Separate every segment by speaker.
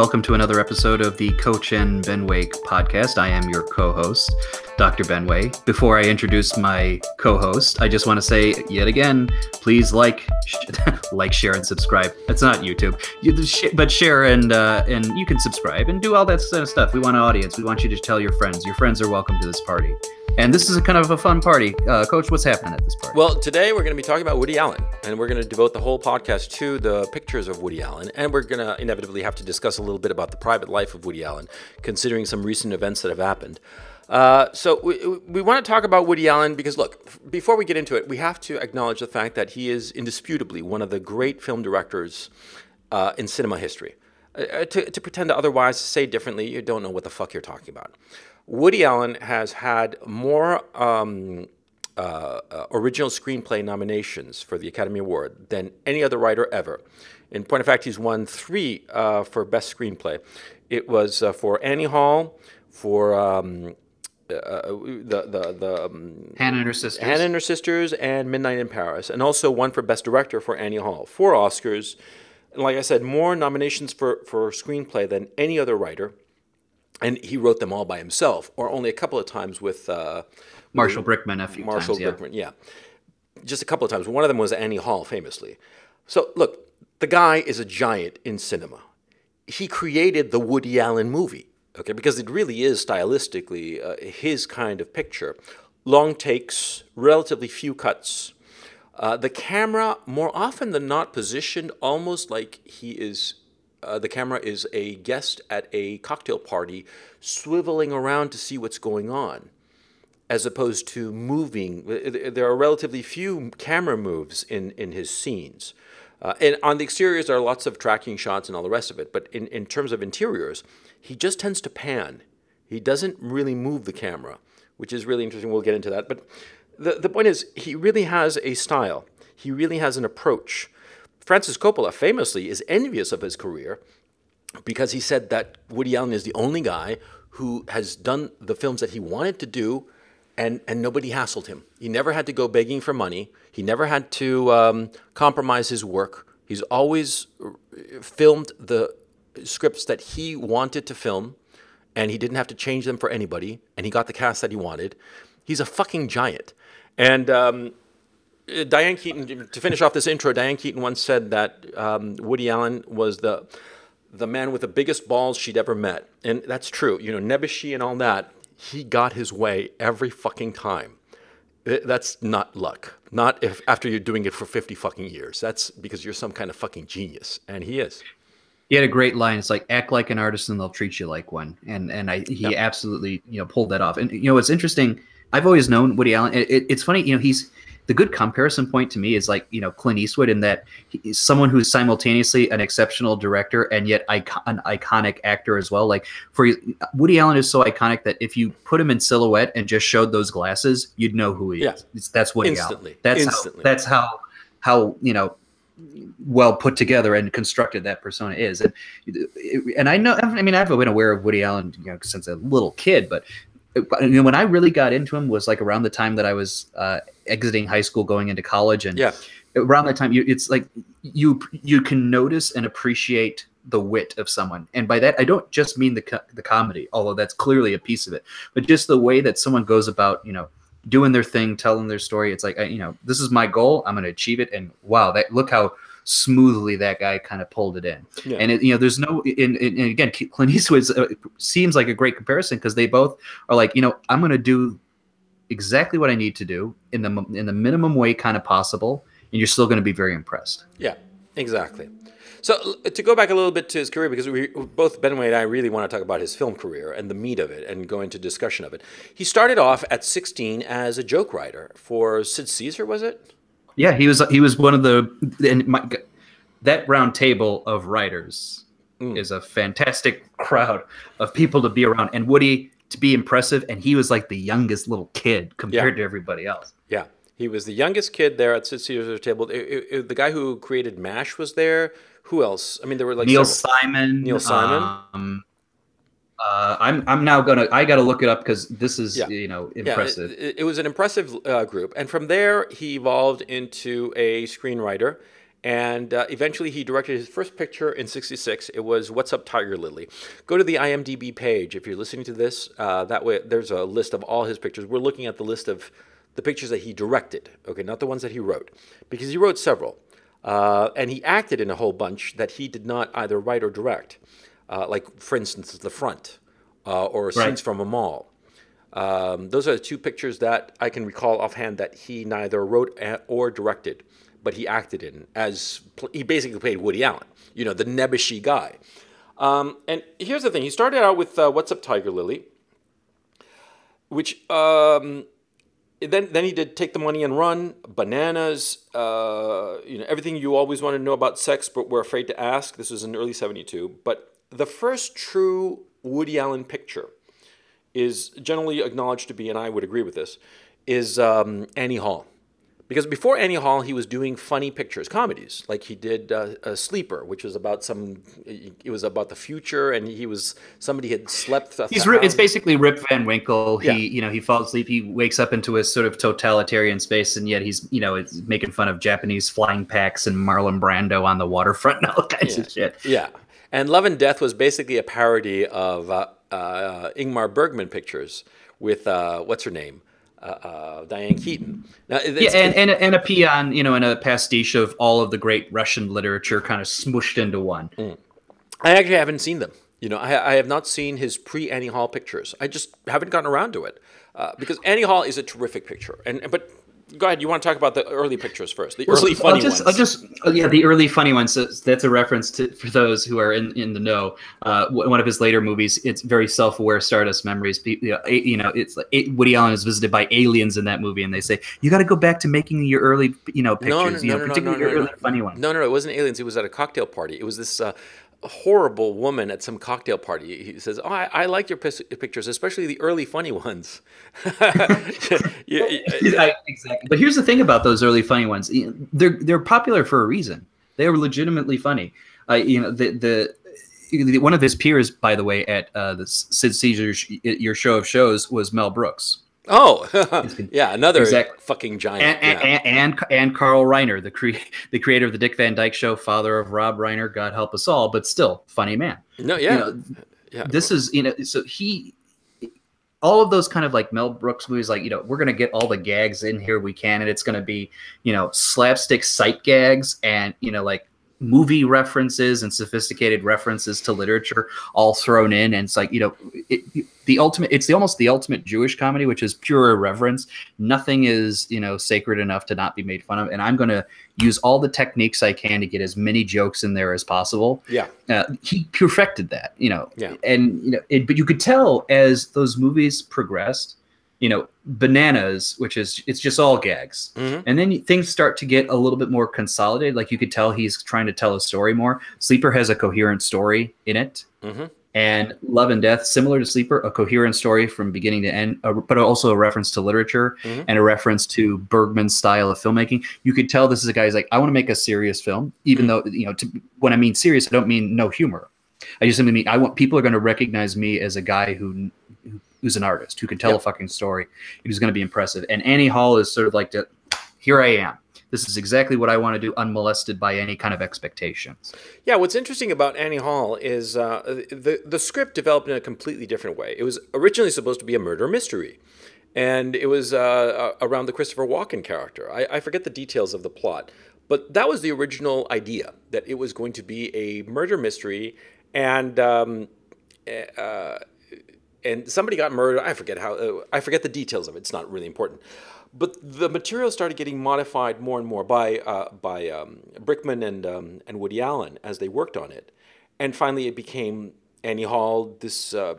Speaker 1: welcome to another episode of the Coach and Benway podcast. I am your co host, Dr. Benway. Before I introduce my co host, I just want to say yet again please like, like, share, and subscribe. It's not YouTube, but share and, uh, and you can subscribe and do all that kind of stuff. We want an audience. We want you to tell your friends. Your friends are welcome to this party. And this is a kind of a fun party. Uh, Coach, what's happening at this party?
Speaker 2: Well, today we're going to be talking about Woody Allen, and we're going to devote the whole podcast to the pictures of Woody Allen, and we're going to inevitably have to discuss a little bit about the private life of Woody Allen, considering some recent events that have happened. Uh, so we, we want to talk about Woody Allen because look, before we get into it, we have to acknowledge the fact that he is indisputably one of the great film directors uh, in cinema history. Uh, uh to, to pretend to otherwise, say differently, you don't know what the fuck you're talking about. Woody Allen has had more um, uh, uh, original screenplay nominations for the Academy Award than any other writer ever. In point of fact, he's won three uh, for Best Screenplay. It was uh, for Annie Hall, for um, uh, the the the um,
Speaker 1: Hannah and her sisters,
Speaker 2: Hannah and her sisters, and Midnight in Paris, and also one for Best Director for Annie Hall. Four Oscars. And like I said, more nominations for, for screenplay than any other writer and he wrote them all by himself, or only a couple of times with uh,
Speaker 1: Marshall Brickman. A few
Speaker 2: Marshall
Speaker 1: times, yeah.
Speaker 2: Brickman, yeah, just a couple of times. One of them was Annie Hall, famously. So look, the guy is a giant in cinema. He created the Woody Allen movie, okay, because it really is stylistically uh, his kind of picture. Long takes, relatively few cuts. Uh, the camera, more often than not, positioned almost like he is uh, the camera is a guest at a cocktail party swiveling around to see what's going on as opposed to moving. There are relatively few camera moves in, in his scenes. Uh, and on the exteriors, there are lots of tracking shots and all the rest of it. But in, in terms of interiors, he just tends to pan. He doesn't really move the camera, which is really interesting. We'll get into that. But the, the point is, he really has a style, he really has an approach. Francis Coppola famously is envious of his career because he said that Woody Allen is the only guy who has done the films that he wanted to do and, and nobody hassled him. He never had to go begging for money. He never had to um, compromise his work. He's always filmed the scripts that he wanted to film and he didn't have to change them for anybody and he got the cast that he wanted. He's a fucking giant. And um, Diane Keaton, to finish off this intro, Diane Keaton once said that um, Woody Allen was the the man with the biggest balls she'd ever met, and that's true. You know, Nebuchadnezzar and all that. He got his way every fucking time. Uh, that's not luck. Not if after you're doing it for 50 fucking years. That's because you're some kind of fucking genius, and he is.
Speaker 1: He had a great line. It's like act like an artist, and they'll treat you like one. And and I he absolutely you know pulled that off. And you know what's interesting. I've always known Woody Allen. It, it, it's funny. You know he's the good comparison point to me is like you know Clint Eastwood in that he's someone who's simultaneously an exceptional director and yet icon- an iconic actor as well. Like for Woody Allen is so iconic that if you put him in silhouette and just showed those glasses, you'd know who he yeah. is. It's, that's Woody
Speaker 2: Instantly.
Speaker 1: Allen. That's
Speaker 2: Instantly.
Speaker 1: how. That's how. How you know well put together and constructed that persona is. And and I know I mean I've been aware of Woody Allen you know since a little kid, but you know, when I really got into him was like around the time that I was uh, exiting high school, going into college, and
Speaker 2: yeah.
Speaker 1: around that time, you, it's like you you can notice and appreciate the wit of someone, and by that I don't just mean the co- the comedy, although that's clearly a piece of it, but just the way that someone goes about, you know, doing their thing, telling their story. It's like you know, this is my goal, I'm going to achieve it, and wow, that look how smoothly that guy kind of pulled it in. Yeah. And it, you know, there's no, in, in, and again, Clint Eastwood uh, seems like a great comparison because they both are like, you know, I'm going to do exactly what I need to do in the in the minimum way kind of possible, and you're still going to be very impressed.
Speaker 2: Yeah, exactly. So to go back a little bit to his career, because we both Ben and I really want to talk about his film career and the meat of it, and go into discussion of it. He started off at 16 as a joke writer for Sid Caesar, was it?
Speaker 1: Yeah, he was he was one of the and my, that round table of writers mm. is a fantastic crowd of people to be around, and Woody to be impressive, and he was like the youngest little kid compared yeah. to everybody else.
Speaker 2: Yeah, he was the youngest kid there at Sid Caesar's table. It, it, it, the guy who created Mash was there. Who else? I mean, there were like
Speaker 1: Neil several. Simon.
Speaker 2: Neil Simon. Um,
Speaker 1: uh, I'm I'm now gonna I got to look it up because this is yeah. you know impressive.
Speaker 2: Yeah, it, it was an impressive uh, group, and from there he evolved into a screenwriter, And uh, eventually, he directed his first picture in '66. It was "What's Up, Tiger Lily." Go to the IMDb page if you're listening to this. Uh, that way, there's a list of all his pictures. We're looking at the list of the pictures that he directed. Okay, not the ones that he wrote, because he wrote several, uh, and he acted in a whole bunch that he did not either write or direct. Uh, like, for instance, The Front uh, or
Speaker 1: Right.
Speaker 2: Scenes from a Mall. Um, those are the two pictures that I can recall offhand that he neither wrote or directed, but he acted in as pl- he basically played Woody Allen, you know, the nebbishy guy. Um, and here's the thing: he started out with uh, "What's Up, Tiger Lily," which um, then then he did "Take the Money and Run," "Bananas," uh, you know, everything you always want to know about sex, but were afraid to ask. This was in early '72, but the first true Woody Allen picture is generally acknowledged to be, and I would agree with this, is um, Annie Hall. Because before Annie Hall, he was doing funny pictures, comedies, like he did uh, a Sleeper, which was about some, it was about the future, and he was somebody had slept.
Speaker 1: He's it's basically Rip Van Winkle. He you know he falls asleep. He wakes up into a sort of totalitarian space, and yet he's you know it's making fun of Japanese flying packs and Marlon Brando on the waterfront and all kinds of shit.
Speaker 2: Yeah, and Love and Death was basically a parody of uh, uh, Ingmar Bergman pictures with uh, what's her name, uh, uh, Diane Keaton. Now,
Speaker 1: Yeah, and, and, a- and a paean, you know, and a pastiche of all of the great Russian literature kind of smooshed into one.
Speaker 2: I actually haven't seen them. You know, I, I have not seen his pre Annie Hall pictures. I just haven't gotten around to it uh, because Annie Hall is a terrific picture. And but go ahead, you want to talk about the early pictures first, the early funny
Speaker 1: I'll just,
Speaker 2: ones.
Speaker 1: I'll just, oh, yeah, the early funny ones. So that's a reference to for those who are in, in the know. Uh, one of his later movies, it's very self-aware Stardust Memories. You know, a- you know, it's like Woody Allen is visited by aliens in that movie, and they say you got to go back to making your early, you know, pictures.
Speaker 2: no, no,
Speaker 1: you know,
Speaker 2: no, no,
Speaker 1: particularly
Speaker 2: no,
Speaker 1: your
Speaker 2: no,
Speaker 1: early
Speaker 2: no.
Speaker 1: funny ones.
Speaker 2: No, no, no, it wasn't aliens. It was at a cocktail party. It was this uh, horrible woman at some cocktail party. He says, "Oh, I, I like your pictures, especially the early funny ones." Yeah, yeah,
Speaker 1: exactly. But here's the thing about those early funny ones: they're they're popular for a reason. They are legitimately funny. Uh, you know, the the. One of his peers, by the way, at uh, the Sid Caesar's Your Show of Shows was Mel Brooks.
Speaker 2: Oh, yeah, another
Speaker 1: Exactly.
Speaker 2: fucking giant.
Speaker 1: and
Speaker 2: yeah.
Speaker 1: and, and and Carl Reiner, the cre- the creator of the Dick Van Dyke Show, father of Rob Reiner, God help us all, but still funny man.
Speaker 2: no, yeah,
Speaker 1: You know,
Speaker 2: yeah.
Speaker 1: this is you know, so he, all of those kind of like Mel Brooks movies, like you know, we're gonna get all the gags in here we can, and it's gonna be you know slapstick sight gags and you know like movie references and sophisticated references to literature all thrown in. And it's like you know it, the ultimate it's the almost the ultimate jewish comedy which is pure irreverence. Nothing is you know sacred enough to not be made fun of. And i'm going to use all the techniques i can to get as many jokes in there as possible.
Speaker 2: Yeah,
Speaker 1: uh, he perfected that you know
Speaker 2: Yeah.
Speaker 1: and you know it, but you could tell as those movies progressed you know bananas which is it's just all gags.
Speaker 2: Mhm.
Speaker 1: and then things start to get a little bit more consolidated. Like you could tell he's trying to tell a story more. Sleeper has a coherent story in it.
Speaker 2: Mhm.
Speaker 1: and love and death similar to sleeper a coherent story from beginning to end uh, but also a reference to literature
Speaker 2: Mhm.
Speaker 1: and a reference to bergman's style of filmmaking. You could tell this is a guy who's like i want to make a serious film even though you know to, when i mean serious i don't mean no humor. I just simply mean i want people are going to recognize me as a guy who who's an artist who can tell
Speaker 2: Yeah.
Speaker 1: a fucking story who's going to be impressive and annie hall is sort of like the, here i am this is exactly what i want to do unmolested by any kind of expectations
Speaker 2: Yeah, what's interesting about Annie Hall is uh, the the script developed in a completely different way. It was originally supposed to be a murder mystery, and it was uh, uh, around the Christopher Walken character. I, I forget the details of the plot, but that was the original idea that it was going to be a murder mystery, and um, uh, and somebody got murdered. I forget how. Uh, I forget the details of it. It's not really important. But the material started getting modified more and more by uh, by um, Brickman and um, and Woody Allen as they worked on it, and finally it became Annie Hall, this uh,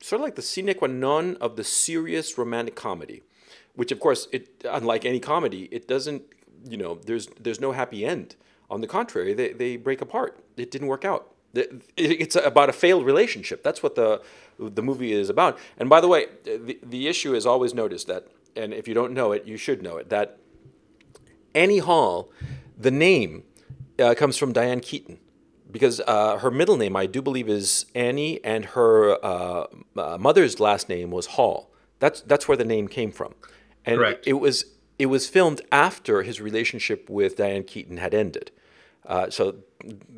Speaker 2: sort of like the sine qua non of the serious romantic comedy, which of course it unlike any comedy, it doesn't you know there's there's no happy end. On the contrary, they they break apart. It didn't work out. It's about a failed relationship. That's what the the movie is about. And by the way, the, the issue is always noticed that, and if you don't know it, you should know it, that Annie Hall, the name uh, comes from Diane Keaton. Because uh, her middle name, I do believe, is Annie, and her uh, uh, mother's last name was Hall. That's that's where the name came from, and
Speaker 1: Correct.
Speaker 2: it was it was filmed after his relationship with Diane Keaton had ended. Uh, so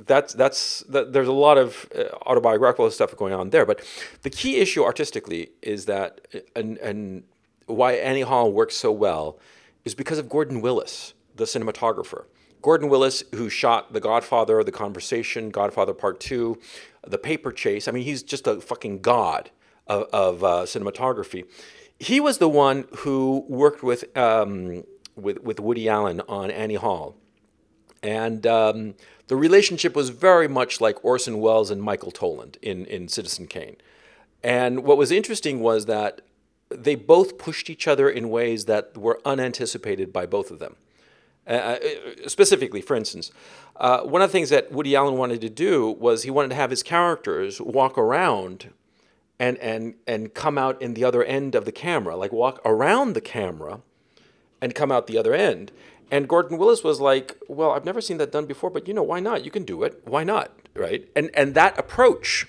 Speaker 2: that's that's that, there's a lot of uh, autobiographical stuff going on there. But the key issue artistically is that and and why Annie Hall works so well is because of Gordon Willis, the cinematographer. Gordon Willis, who shot The Godfather, The Conversation, Godfather Part Two, The Paper Chase. I mean, he's just a fucking god of, of uh, cinematography. He was the one who worked with um, with with Woody Allen on Annie Hall, and um, the relationship was very much like Orson Welles and Michael Toland in in Citizen Kane. And what was interesting was that they both pushed each other in ways that were unanticipated by both of them. Uh, uh, specifically, for instance, uh, one of the things that Woody Allen wanted to do was he wanted to have his characters walk around and, and, and come out in the other end of the camera, like walk around the camera and come out the other end. And Gordon Willis was like, "Well, I've never seen that done before, but you know, why not? You can do it. Why not?" Right? And and that approach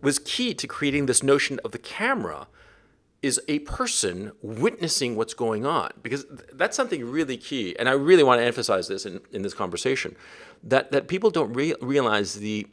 Speaker 2: was key to creating this notion of the camera is a person witnessing what's going on because that's something really key and i really want to emphasize this in, in this conversation that, that people don't re- realize the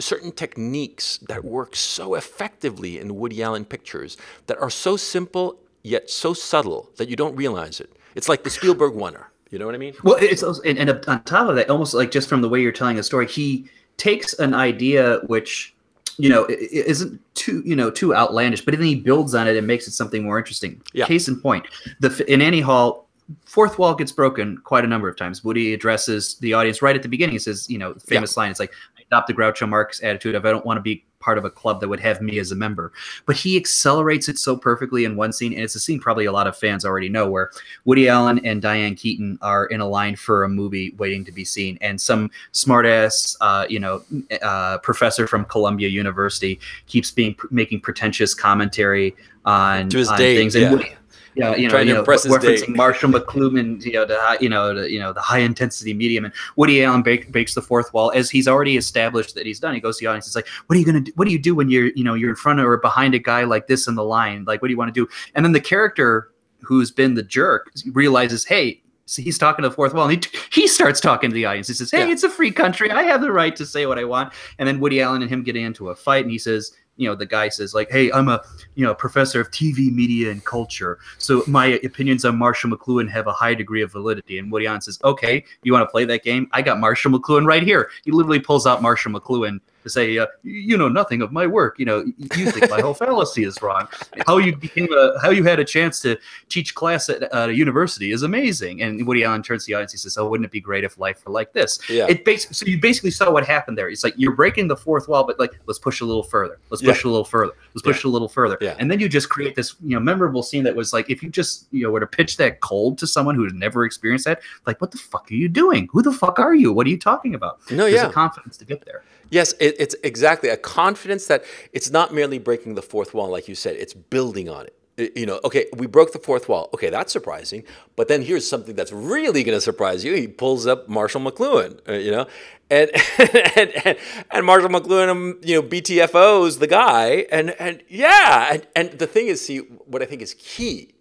Speaker 2: certain techniques that work so effectively in woody allen pictures that are so simple yet so subtle that you don't realize it it's like the spielberg oner you know what i mean
Speaker 1: well it's also, and, and on top of that almost like just from the way you're telling a story he takes an idea which you know, it, it isn't too, you know, too outlandish, but then he builds on it and makes it something more interesting.
Speaker 2: Yeah.
Speaker 1: Case in point, the in Annie Hall, fourth wall gets broken quite a number of times. Woody addresses the audience right at the beginning. He says, you know, famous yeah. line. It's like, adopt the Groucho Marx attitude of I don't want to be part of a club that would have me as a member. But he accelerates it so perfectly in one scene, and it's a scene probably a lot of fans already know, where Woody Allen and Diane Keaton are in a line for a movie waiting to be seen, and some smartass, uh, you know, uh, professor from Columbia University keeps being making pretentious commentary on,
Speaker 2: to his
Speaker 1: on
Speaker 2: date,
Speaker 1: things,
Speaker 2: yeah.
Speaker 1: Woody, you know,
Speaker 2: Trying to
Speaker 1: you know
Speaker 2: impress his
Speaker 1: referencing
Speaker 2: date.
Speaker 1: Marshall McLuhan, you know, the high- you know, the, you know, the high intensity medium, and Woody Allen break, breaks the fourth wall as he's already established that he's done. He goes to the audience, he's like, "What are you gonna do? What do you do when you're, you know, you're in front of or behind a guy like this in the line? Like, what do you want to do?" And then the character who's been the jerk realizes, "Hey." So he's talking to the fourth wall, and he, he starts talking to the audience. He says, "Hey,
Speaker 2: Yeah.
Speaker 1: it's a free country. I have the right to say what I want." And then Woody Allen and him get into a fight, and he says, "You know, the guy says like, hey, I'm a you know professor of TV, media, and culture, so my opinions on Marshall McLuhan have a high degree of validity." And Woody Allen says, "Okay, you want to play that game? I got Marshall McLuhan right here." He literally pulls out Marshall McLuhan to say, uh, "You know nothing of my work. You know, you think my whole fallacy is wrong. How you became a, how you had a chance to teach class at, at a university is amazing." And Woody Allen turns to the audience. He says, "Oh, wouldn't it be great if life were like this?"
Speaker 2: Yeah.
Speaker 1: It basically so you basically saw what happened there. It's like you're breaking the fourth wall, but like let's push a little further. Let's push a little further. Let's push a little further.
Speaker 2: Yeah.
Speaker 1: And then you just create this, you know, memorable scene that was like if you just, you know, were to pitch that cold to someone who had never experienced that, like what the fuck are you doing? Who the fuck are you? What are you talking about?
Speaker 2: No,
Speaker 1: There's
Speaker 2: yeah.
Speaker 1: a confidence to get there.
Speaker 2: Yes, it, it's exactly a confidence that it's not merely breaking the fourth wall, like you said, it's building on it. You know, okay, we broke the fourth wall. Okay, that's surprising. But then here's something that's really going to surprise you. He pulls up Marshall McLuhan, uh, you know, and and, and and Marshall McLuhan, um, you know, BTFO's the guy, and and yeah, and, and the thing is, see, what I think is key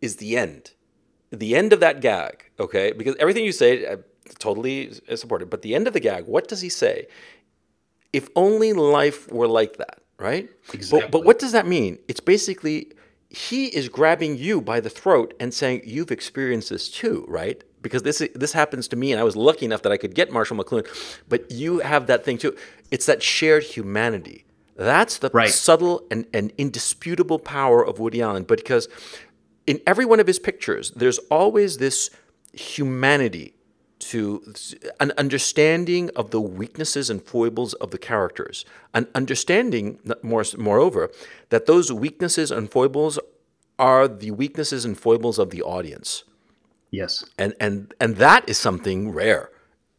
Speaker 2: is the end, the end of that gag. Okay, because everything you say, I totally supported. But the end of the gag, what does he say? If only life were like that, right? But,
Speaker 1: Exactly.
Speaker 2: but what does that mean? It's basically he is grabbing you by the throat and saying, "You've experienced this too, right?" Because this this happens to me, and I was lucky enough that I could get Marshall McLuhan, but you have that thing too. It's that shared humanity. That's the
Speaker 1: Right.
Speaker 2: subtle and, and indisputable power of Woody Allen. But because in every one of his pictures, there's always this humanity to an understanding of the weaknesses and foibles of the characters, an understanding, more, moreover, that those weaknesses and foibles are the weaknesses and foibles of the audience.
Speaker 1: Yes.
Speaker 2: And, and, and that is something rare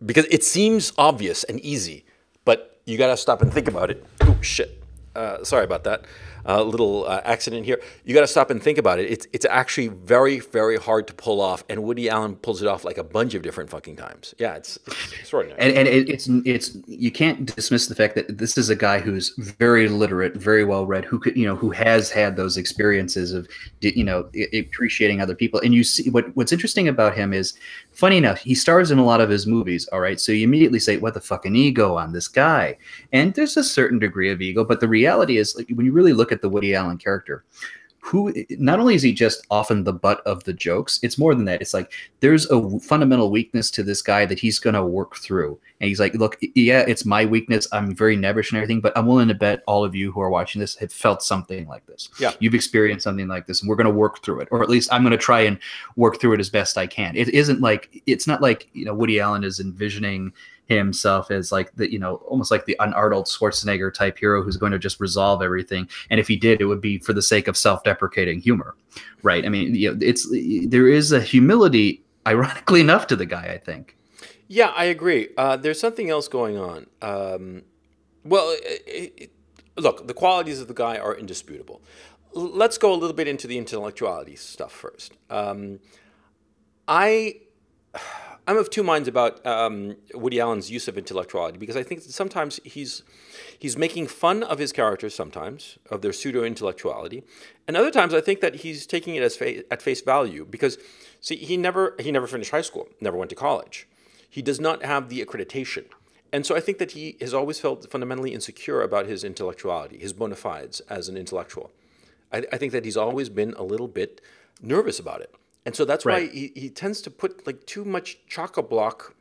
Speaker 2: because it seems obvious and easy, but you got to stop and think about it. Oh, shit. uh, sorry about that. A uh, little uh, accident here. You got to stop and think about it. It's it's actually very very hard to pull off, and Woody Allen pulls it off like a bunch of different fucking times. Yeah, it's, it's extraordinary.
Speaker 1: And, and it, it's it's you can't dismiss the fact that this is a guy who's very literate, very well read, who could you know who has had those experiences of you know appreciating other people. And you see what what's interesting about him is funny enough, he stars in a lot of his movies. All right, so you immediately say, "What the fucking ego on this guy?" And there's a certain degree of ego, but the reality is, like when you really look at the Woody Allen character, who not only is he just often the butt of the jokes, it's more than that. It's like there's a fundamental weakness to this guy that he's going to work through. And he's like, look, yeah, it's my weakness. I'm very nebbish and everything, but I'm willing to bet all of you who are watching this have felt something like this.
Speaker 2: Yeah.
Speaker 1: You've experienced something like this, and we're going to work through it, or at least I'm going to try and work through it as best I can. It isn't like, it's not like, you know, Woody Allen is envisioning himself as like the you know almost like the unarnold Schwarzenegger type hero who's going to just resolve everything. And if he did, it would be for the sake of self-deprecating humor, right? I mean, you know, it's there is a humility, ironically enough, to the guy. I think.
Speaker 2: Yeah, I agree. Uh, there's something else going on. Um, well, it, it, look, the qualities of the guy are indisputable. Let's go a little bit into the intellectuality stuff first. Um, I I'm of two minds about um, Woody Allen's use of intellectuality because I think sometimes he's he's making fun of his characters sometimes of their pseudo intellectuality, and other times I think that he's taking it as fa- at face value because see he never he never finished high school, never went to college, he does not have the accreditation. And so I think that he has always felt fundamentally insecure about his intellectuality, his bona fides as an intellectual. I, I think that he's always been a little bit nervous about it. And so that's right. why he, he tends to put like too much chock a block,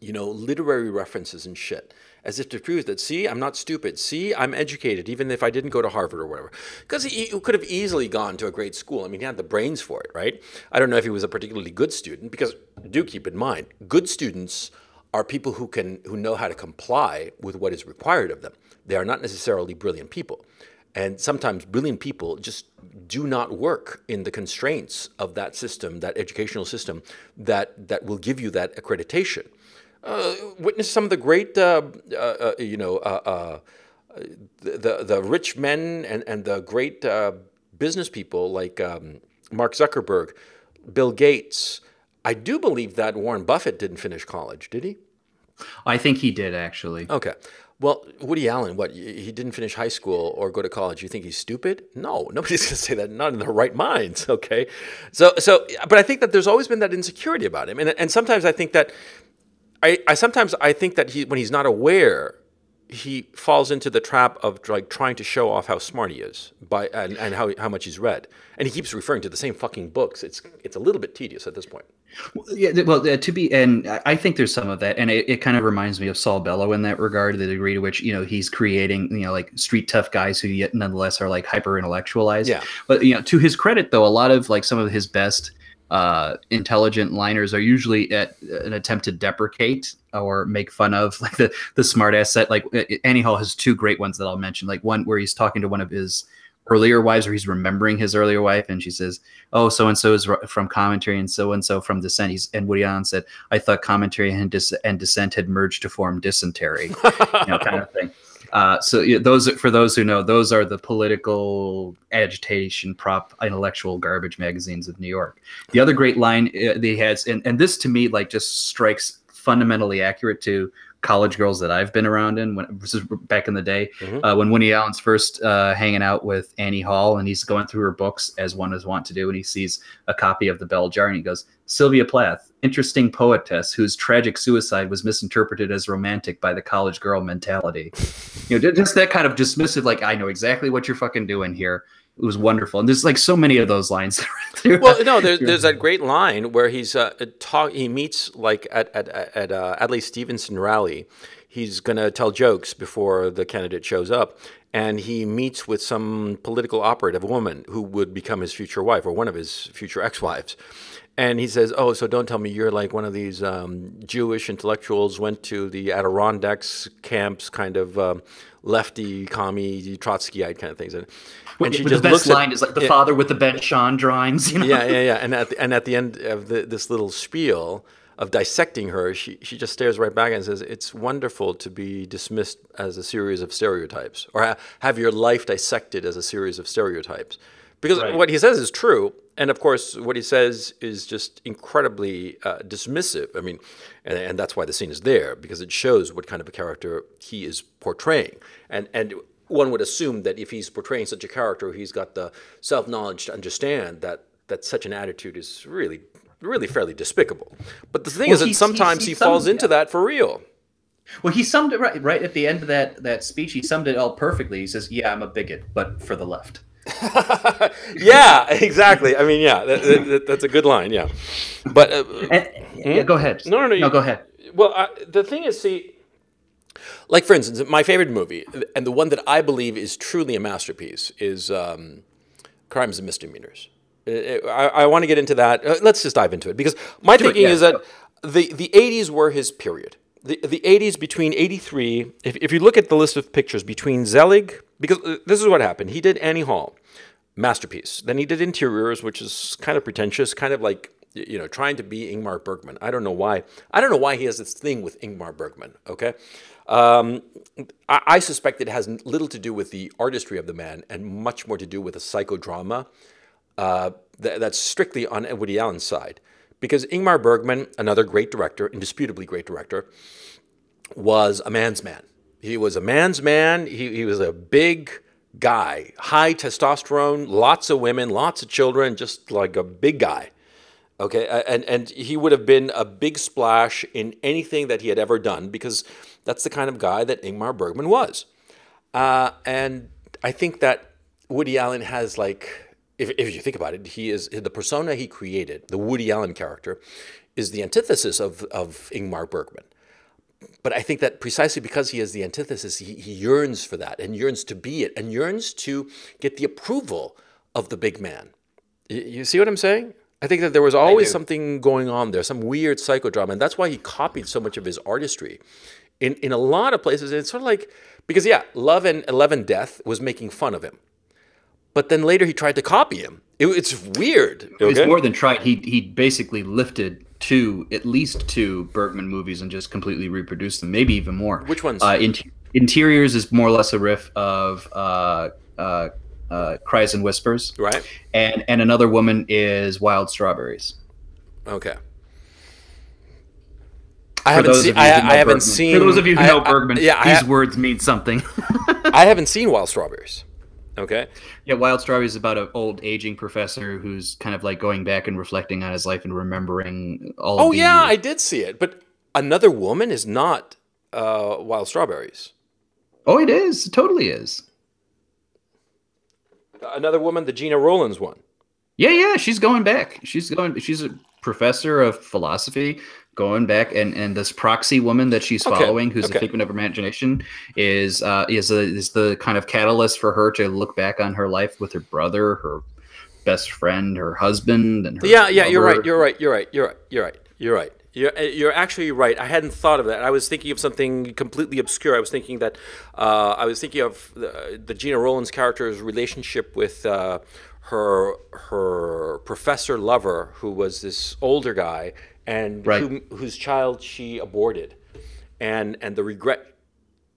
Speaker 2: you know, literary references and shit, as if to prove that, see, I'm not stupid. See, I'm educated, even if I didn't go to Harvard or whatever. Because he, he could have easily gone to a great school. I mean, he had the brains for it, right? I don't know if he was a particularly good student, because do keep in mind, good students are people who can who know how to comply with what is required of them. They are not necessarily brilliant people. And sometimes brilliant people just do not work in the constraints of that system, that educational system that, that will give you that accreditation. Uh, witness some of the great, uh, uh, uh you know, uh, uh, the, the rich men and, and the great business people like um, Mark Zuckerberg, Bill Gates. I do believe that Warren Buffett didn't finish college, did he?
Speaker 1: I think he did actually.
Speaker 2: Okay. Well, Woody Allen, what he didn't finish high school or go to college? You think he's stupid? No, nobody's going to say that. Not in their right minds. Okay, so so, but I think that there's always been that insecurity about him, and and sometimes I think that I, I sometimes I think that he when he's not aware he falls into the trap of like trying to show off how smart he is by and, and how, how much he's read. And he keeps referring to the same fucking books. It's it's a little bit tedious at this point.
Speaker 1: Yeah well uh, to be and i think there's some of that and it, it kind of reminds me of saul bellow in that regard the degree to which you know he's creating you know like street tough guys who yet nonetheless are like hyper intellectualized
Speaker 2: yeah.
Speaker 1: But you know to his credit though a lot of like some of his best uh, intelligent liners are usually at an attempt to deprecate or make fun of like the the smartass set. Like Annie Hall has two great ones that I'll mention. Like one where he's talking to one of his earlier wives, or he's remembering his earlier wife, and she says, "Oh, so and so is from Commentary, and so and so from dissent He's and Woody Allen said, "I thought Commentary and, Dis- and Dissent had merged to form Dysentery," you know, kind of thing. Uh, so yeah, those for those who know, those are the political agitation prop intellectual garbage magazines of New York. The other great line uh, he has, and, and this to me like just strikes fundamentally accurate to college girls that I've been around in when this is back in the day mm-hmm. uh, when Winnie Allen's first uh, hanging out with Annie Hall and he's going through her books as one is wont to do and he sees a copy of the Bell Jar and he goes Sylvia Plath interesting poetess whose tragic suicide was misinterpreted as romantic by the college girl mentality you know just that kind of dismissive like I know exactly what you're fucking doing here it was wonderful. And there's like so many of those lines.
Speaker 2: well, no, there's, there's that great line where he's uh, talk. He meets like at at at uh, Adlai Stevenson rally. He's gonna tell jokes before the candidate shows up, and he meets with some political operative, woman who would become his future wife or one of his future ex-wives. And he says, "Oh, so don't tell me you're like one of these um, Jewish intellectuals went to the Adirondacks camps, kind of um, lefty, commie, Trotskyite kind of things." And,
Speaker 1: and she just the best line at, is like the father with the Ben Shahn drawings. You know?
Speaker 2: Yeah, yeah, yeah. And at the, and at the end of the, this little spiel, of dissecting her, she she just stares right back and says, "It's wonderful to be dismissed as a series of stereotypes, or ha- have your life dissected as a series of stereotypes." Because
Speaker 1: Right.
Speaker 2: what he says is true, and of course, what he says is just incredibly uh, dismissive. I mean, and, and that's why the scene is there because it shows what kind of a character he is portraying, and and one would assume that if he's portraying such a character, he's got the self knowledge to understand that that such an attitude is really really fairly despicable. But the thing
Speaker 1: Well,
Speaker 2: is that
Speaker 1: he- he-
Speaker 2: sometimes
Speaker 1: he
Speaker 2: he falls into that for real.
Speaker 1: Well, he summed it right right at the end of that that speech. He summed it all perfectly. He says, "Yeah, I'm a bigot, but for the left."
Speaker 2: yeah, exactly. I mean, yeah, that, that- that- that's a good line. Yeah, but uh,
Speaker 1: And, yeah, go ahead.
Speaker 2: No, no, no,
Speaker 1: No,
Speaker 2: you-
Speaker 1: go ahead.
Speaker 2: Well, uh, the thing is, see, like for instance, my favorite movie, and the one that I believe is truly a masterpiece, is um, Crimes and Misdemeanors. I, I want to get into that. Uh, let's just dive into it because my thinking
Speaker 1: yeah.
Speaker 2: is that the the '80s were his period. The, the 80s between 83, if, if you look at the list of pictures between Zelig, because uh, this is what happened. He did Annie Hall, masterpiece. Then he did Interiors, which is kind of pretentious, kind of like you know trying to be Ingmar Bergman. I don't know why. I don't know why he has this thing with Ingmar Bergman. Okay, um, I, I suspect it has little to do with the artistry of the man and much more to do with a psychodrama uh, th- that's strictly on Woody Allen's side. Because Ingmar Bergman, another great director, indisputably great director, was a man's man. He was a man's man. He, he was a big guy, high testosterone, lots of women, lots of children, just like a big guy. Okay, and and he would have been a big splash in anything that he had ever done because that's the kind of guy that Ingmar Bergman was. Uh, and I think that Woody Allen has like, if, if you think about it, he is the persona he created, the Woody Allen character, is the antithesis of of Ingmar Bergman. But I think that precisely because he is the antithesis, he, he yearns for that and yearns to be it and yearns to get the approval of the big man. Y- You see what I'm saying? I think that there was always something going on there, some weird psychodrama, and that's why he copied so much of his artistry. In in a lot of places, it's sort of like because yeah, Love and Eleven Death was making fun of him, but then later he tried to copy him. It, it's weird.
Speaker 1: It's
Speaker 2: okay?
Speaker 1: more than tried. He he basically lifted two, at least two Bergman movies and just completely reproduced them, maybe even more.
Speaker 2: Which ones?
Speaker 1: Uh, Int- Interiors is more or less a riff of uh, uh, uh, Cries and Whispers,
Speaker 2: right?
Speaker 1: and and another woman is Wild Strawberries.
Speaker 2: Okay. I haven't seen. I, I haven't
Speaker 1: Bergman-
Speaker 2: seen.
Speaker 1: For those of you who
Speaker 2: I-
Speaker 1: know Bergman,
Speaker 2: yeah,
Speaker 1: these words mean something.
Speaker 2: I haven't seen Wild Strawberries. Okay.
Speaker 1: yeah, Wild Strawberries is about an old aging professor who's kind of like going back and reflecting on his life and remembering all.
Speaker 2: Oh
Speaker 1: of the,
Speaker 2: yeah, I did see it, but another woman is not uh, Wild Strawberries.
Speaker 1: Oh, it is. It totally is.
Speaker 2: Another woman, the Gena Rowlands one.
Speaker 1: Yeah, yeah, she's going back. She's going. She's a professor of philosophy, going back, and and this proxy woman that she's
Speaker 2: Okay,
Speaker 1: following, who's
Speaker 2: okay.
Speaker 1: a figment of her imagination, is uh, is a, is the kind of catalyst for her to look back on her life with her brother, her best friend, her husband, and her
Speaker 2: Yeah, yeah, you're right. You're right. You're right. You're right. You're right. You're right. You're, uh, you're actually right. I hadn't thought of that. I was thinking of something completely obscure. I was thinking that uh, I was thinking of the, the Gena Rowlands character's relationship with uh, her her professor lover, who was this older guy, and
Speaker 1: Right.
Speaker 2: whom, whose child she aborted, and and the regret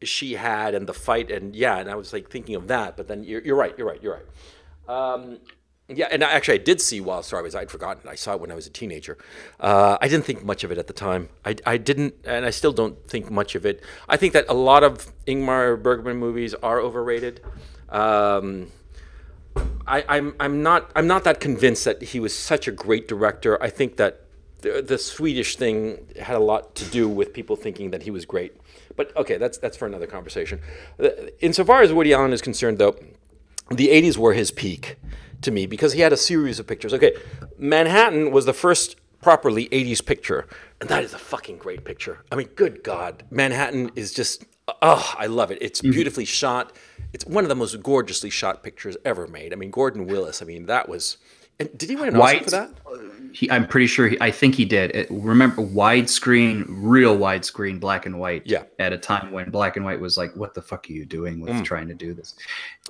Speaker 2: she had and the fight and yeah, and I was like thinking of that. But then you're, you're right. You're right. You're right. Um, yeah, and I- actually, I did see Wild Strawberries. I'd forgotten. I saw it when I was a teenager. Uh, I didn't think much of it at the time. I, I didn't, and I still don't think much of it. I think that a lot of Ingmar Bergman movies are overrated. Um, I, I'm, I'm not, I'm not that convinced that he was such a great director. I think that the, the Swedish thing had a lot to do with people thinking that he was great. But okay, that's that's for another conversation. Insofar as Woody Allen is concerned, though, the 80s were his peak to me because he had a series of pictures. Okay, Manhattan was the first properly 80s picture, and that is a fucking great picture. I mean, good God. Manhattan is just, oh, I love it. It's mm-hmm. beautifully shot. It's one of the most gorgeously shot pictures ever made. I mean, Gordon Willis, I mean, that was. And did he win an Oscar for that?
Speaker 1: He, I'm pretty sure. He, I think he did. It, remember, widescreen, real widescreen, black and white.
Speaker 2: Yeah.
Speaker 1: At a time when black and white was like, "What the fuck are you doing with
Speaker 2: Mm.
Speaker 1: trying to do this?"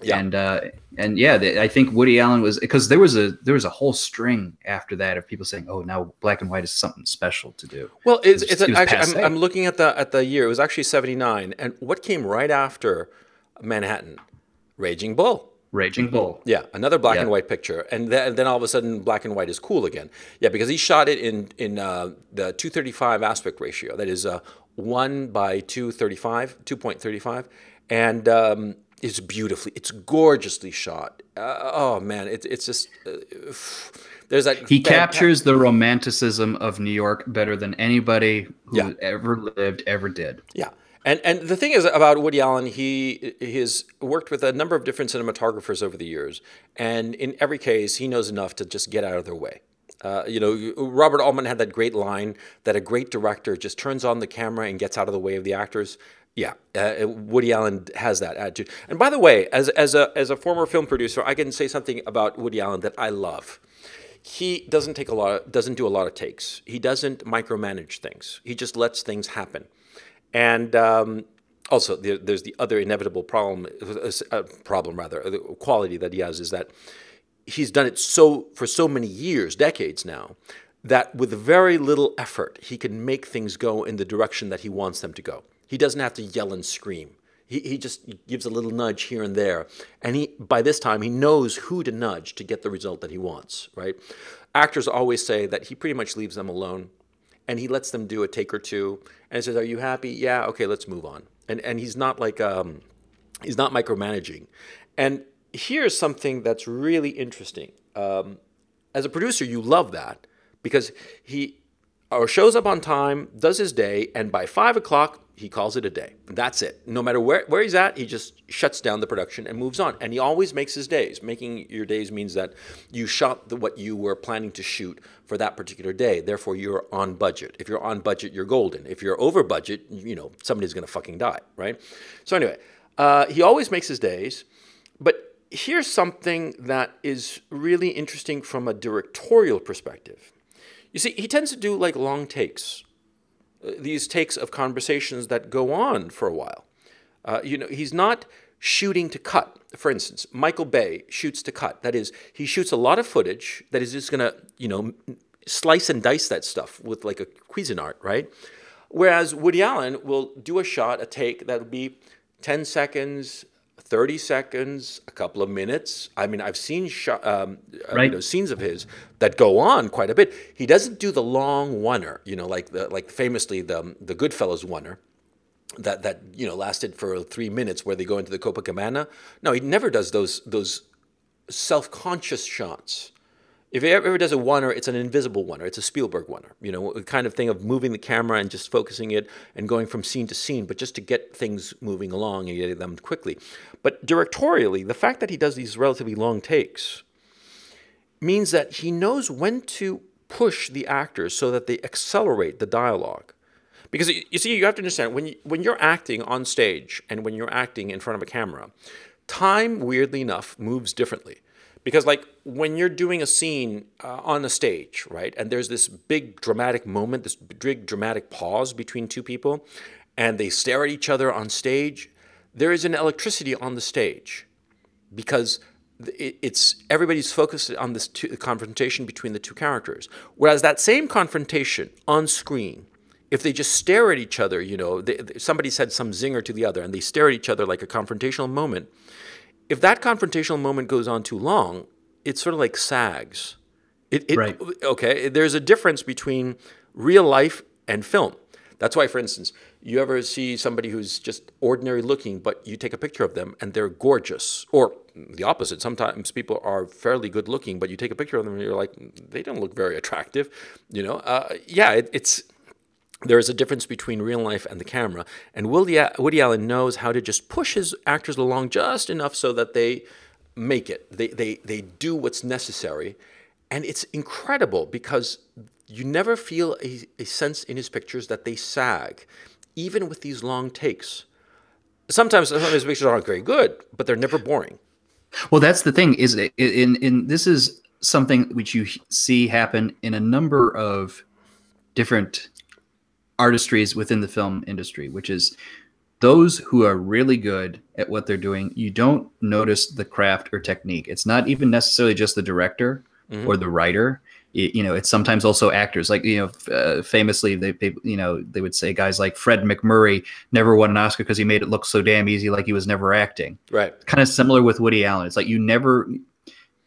Speaker 2: Yeah.
Speaker 1: And uh, and yeah, the, I think Woody Allen was because there was a there was a whole string after that of people saying, "Oh, now black and white is something special to do."
Speaker 2: Well, it's,
Speaker 1: It was-
Speaker 2: it's
Speaker 1: it
Speaker 2: actually. I'm, I'm looking at the at the year. It was actually '79, and what came right after Manhattan? Raging Bull.
Speaker 1: Raging Bull.
Speaker 2: Yeah, another black
Speaker 1: Yeah.
Speaker 2: and white picture, and then, then all of a sudden, black and white is cool again. Yeah, because he shot it in in uh, the 235 aspect ratio. That is uh, one by 235, 2.35, and um, it's beautifully, it's gorgeously shot. Uh, oh man, it, it's just uh, there's that.
Speaker 1: He
Speaker 2: fanta-
Speaker 1: captures the romanticism of New York better than anybody who
Speaker 2: Yeah.
Speaker 1: ever lived ever did.
Speaker 2: Yeah. And and the thing is about Woody Allen, he has worked with a number of different cinematographers over the years, and in every case, he knows enough to just get out of their way. Uh, you know, Robert Altman had that great line that a great director just turns on the camera and gets out of the way of the actors. Yeah, uh, Woody Allen has that attitude. And by the way, as as a as a former film producer, I can say something about Woody Allen that I love he doesn't take a lot of, doesn't do a lot of takes he doesn't micromanage things he just lets things happen and um, also there, there's the other inevitable problem uh, problem rather the quality that he has is that he's done it so for so many years decades now that with very little effort he can make things go in the direction that he wants them to go. He doesn't have to yell and scream. He, he just gives a little nudge here and there. And he by this time he knows who to nudge to get the result that he wants right? Actors always say that he pretty much leaves them alone and he lets them do a take or two and says are you happy? Yeah okay let's move on. And and he's not like um, he's not micromanaging. And here's something that's really interesting. Um, as a producer you love that because he or shows up on time does his day and by five o'clock he calls it a day. That's it. No matter where, where he's at he just shuts down the production and moves on. And he always makes his days. Making your days means that you shot the, what you were planning to shoot for that particular day. Therefore you're on budget. If you're on budget you're golden. If you're over budget you know somebody's going to fucking die right? So anyway uh, he always makes his days but here's something that is really interesting from a directorial perspective. You see, he tends to do like long takes, uh, these takes of conversations that go on for a while. Uh, you know, he's not shooting to cut. For instance, Michael Bay shoots to cut. That is, he shoots a lot of footage that is just going to, you know, slice and dice that stuff with like a Cuisinart, right? Whereas Woody Allen will do a shot, a take that'll be 10 seconds, 30 seconds, a couple of minutes. I mean, I've seen shot, um, uh, you
Speaker 1: Right.
Speaker 2: know, scenes of his that go on quite a bit. He doesn't do the long oner, you know, like the like famously the the Goodfellas oner that that you know lasted for three minutes where they go into the Copacabana. No, he never does those those self-conscious shots. If he ever does a oner, it's an invisible oner. It's a Spielberg oner. You know, a kind of thing of moving the camera and just focusing it and going from scene to scene, but just to get things moving along and getting them quickly. But directorially, the fact that he does these relatively long takes means that he knows when to push the actors so that they accelerate the dialogue. Because you see, you have to understand when you, when you're acting on stage and when you're acting in front of a camera, time weirdly enough moves differently. Because like when you're doing a scene uh, on a stage, right, and there's this big dramatic moment, this big dramatic pause between two people, and they stare at each other on stage, there is an electricity on the stage because it's everybody's focused on this two, confrontation between the two characters. Whereas that same confrontation on screen, if they just stare at each other, you know, they, somebody said some zinger to the other, and they stare at each other like a confrontational moment. If that confrontational moment goes on too long, it sort of like sags. It, it,
Speaker 1: Right.
Speaker 2: Okay, there's a difference between real life and film. That's why, for instance, you ever see somebody who's just ordinary looking, but you take a picture of them and they're gorgeous, or the opposite. Sometimes people are fairly good looking, but you take a picture of them and you're like, they don't look very attractive. You know, uh, yeah, it, it's there is a difference between real life and the camera. And Woody, Allen knows how to just push his actors along just enough so that they make it. They, they, they do what's necessary. And it's incredible because you never feel a, a sense in his pictures that they sag, even with these long takes. Sometimes some of his pictures aren't very good, but they're never boring.
Speaker 1: Well, that's the thing. Is in in this is something which you see happen in a number of different artistries within the film industry, which is those who are really good at what they're doing, you don't notice the craft or technique. It's not even necessarily just the director mm-hmm. or the writer. It, you know, it's sometimes also actors. Like you know, uh, famously, they, they you know they would say guys like Fred MacMurray never won an Oscar because he made it look so damn easy, like he was never acting.
Speaker 2: Right.
Speaker 1: Kind of similar with Woody Allen. It's like you never,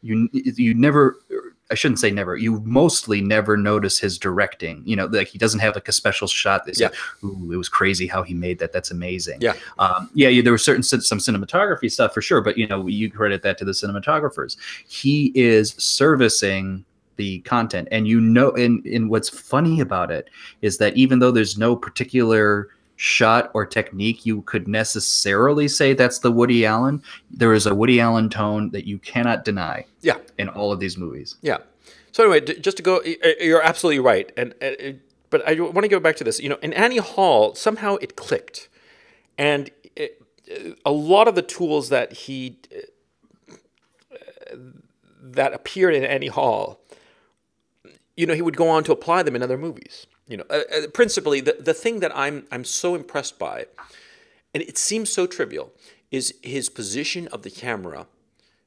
Speaker 1: you you never I shouldn't say never. You mostly never notice his directing. You know, like he doesn't have like a special shot that yeah. "Ooh, it was crazy how he made that. That's amazing."
Speaker 2: Yeah,
Speaker 1: um, yeah. There was certain some cinematography stuff for sure, but you know, you credit that to the cinematographers. He is servicing the content, and you know, and and what's funny about it is that even though there's no particular shot or technique you could necessarily say that's the Woody Allen. There is a Woody Allen tone that you cannot deny.
Speaker 2: Yeah.
Speaker 1: In all of these movies.
Speaker 2: Yeah. So anyway, just to go, you're absolutely right, and, and but I want to go back to this. You know, in Annie Hall, somehow it clicked, and it, a lot of the tools that he uh, that appeared in Annie Hall, you know, he would go on to apply them in other movies. You know, uh, uh, principally the, the thing that I'm I'm so impressed by, and it seems so trivial, is his position of the camera.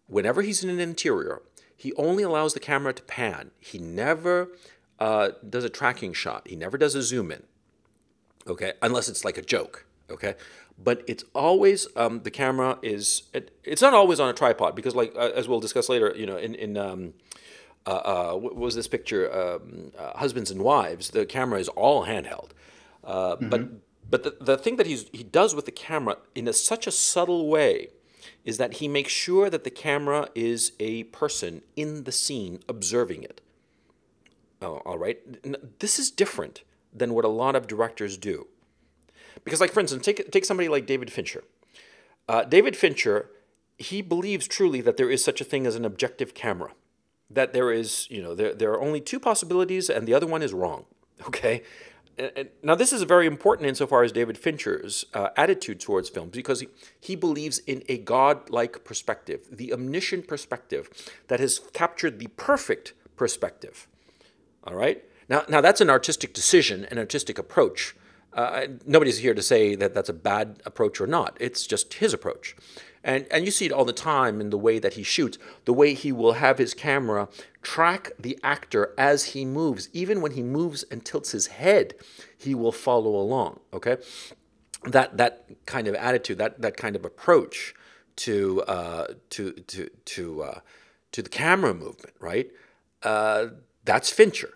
Speaker 2: Whenever he's in an interior, he only allows the camera to pan. He never uh, does a tracking shot. He never does a zoom in. Okay, unless it's like a joke. Okay, but it's always um, the camera is it, it's not always on a tripod because like uh, as we'll discuss later, you know, in in um, uh, uh, what was this picture? Um, uh, husbands and wives. The camera is all handheld, uh, mm-hmm. but but the, the thing that he's, he does with the camera in a, such a subtle way is that he makes sure that the camera is a person in the scene observing it. Oh, all right. This is different than what a lot of directors do. Because, like, for instance, take, take somebody like David Fincher. Uh, David Fincher, he believes truly that there is such a thing as an objective camera that there is, you know, there, there are only two possibilities and the other one is wrong. Okay? Now, this is very important insofar as David Fincher's uh, attitude towards films because he, he believes in a God-like perspective, the omniscient perspective that has captured the perfect perspective. All right? Now, now that's an artistic decision, an artistic approach. Uh, nobody's here to say that that's a bad approach or not. It's just his approach. And, and you see it all the time in the way that he shoots, the way he will have his camera track the actor as he moves. Even when he moves and tilts his head, he will follow along. Okay? That, that kind of attitude, that, that kind of approach to, uh, to, to, to, uh, to the camera movement, right? Uh, that's Fincher.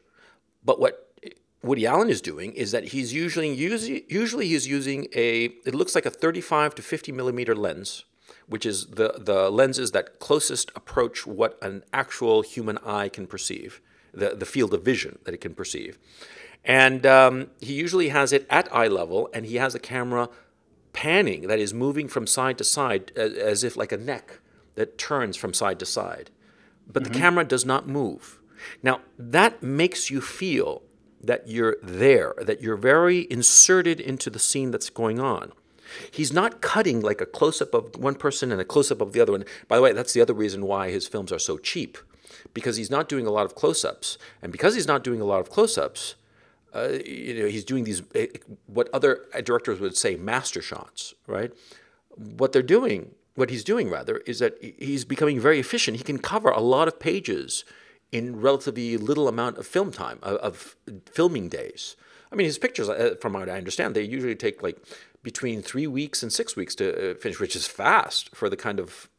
Speaker 2: But what Woody Allen is doing is that he's usually, usually, he's using a, it looks like a 35 to 50 millimeter lens which is the, the lenses that closest approach what an actual human eye can perceive, the, the field of vision that it can perceive. And um, he usually has it at eye level, and he has the camera panning, that is, moving from side to side as, as if like a neck that turns from side to side. But mm-hmm. the camera does not move. Now, that makes you feel that you're there, that you're very inserted into the scene that's going on. He's not cutting like a close up of one person and a close up of the other one. By the way, that's the other reason why his films are so cheap, because he's not doing a lot of close ups. And because he's not doing a lot of close ups, uh, you know, he's doing these, uh, what other directors would say, master shots, right? What they're doing, what he's doing rather, is that he's becoming very efficient. He can cover a lot of pages in relatively little amount of film time, of, of filming days. I mean, his pictures, uh, from what I understand, they usually take like between three weeks and six weeks to uh, finish, which is fast for the kind of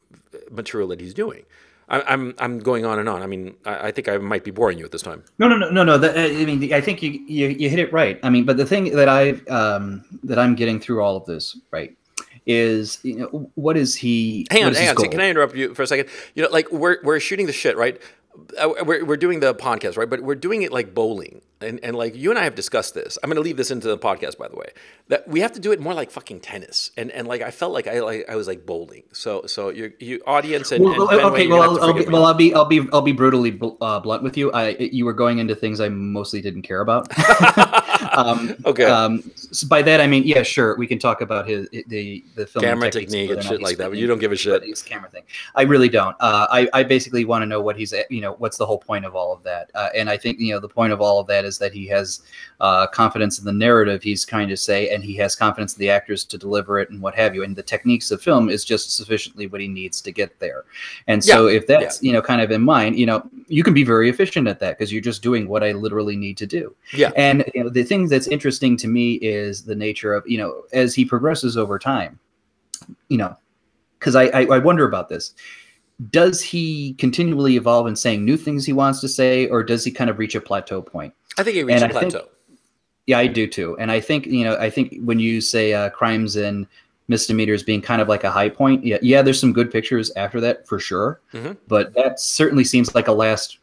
Speaker 2: material that he's doing. I, I'm I'm going on and on. I mean, I, I, think I might be boring you at this time.
Speaker 1: No, no, no, no, no. That, I mean, I think you, you you hit it right. I mean, but the thing that I um that I'm getting through all of this right is you know what is he?
Speaker 2: Hang on, hang on. Can I interrupt you for a second? You know, like we're we're shooting the shit, right? Uh, we're, we're doing the podcast, right? But we're doing it like bowling. And, and like you and I have discussed this. I'm going to leave this into the podcast, by the way. That we have to do it more like fucking tennis. And and like I felt like I like I was like bowling. So so your your audience and,
Speaker 1: well,
Speaker 2: and
Speaker 1: okay. Well, I'll, be, well, I'll be I'll be I'll be brutally uh, blunt with you. I you were going into things I mostly didn't care about. um,
Speaker 2: Okay.
Speaker 1: Um, so by that I mean, yeah, sure, we can talk about his the the film
Speaker 2: Camera technique and
Speaker 1: whether or not
Speaker 2: shit like that, but you don't give a shit.
Speaker 1: his camera thing. I really don't. Uh, I I basically want to know what he's you know what's the whole point of all of that. Uh, and I think you know the point of all of that is that he has uh, confidence in the narrative he's trying to say, and he has confidence in the actors to deliver it and what have you. And the techniques of film is just sufficiently what he needs to get there. And so if that's you know kind of in mind, you know you can be very efficient at that because you're just doing what I literally need to do.
Speaker 2: Yeah.
Speaker 1: And you know the thing that's interesting to me is the nature of you know as he progresses over time, you know, because I, I I wonder about this. Does he continually evolve in saying new things he wants to say, or does he kind of reach a plateau point?
Speaker 2: I think he reached a
Speaker 1: I think-
Speaker 2: plateau.
Speaker 1: Yeah, I do too. And I think you know, I think when you say uh, crimes and misdemeanors being kind of like a high point, yeah, yeah, there's some good pictures after that for sure.
Speaker 2: Mhm.
Speaker 1: But that certainly seems like a last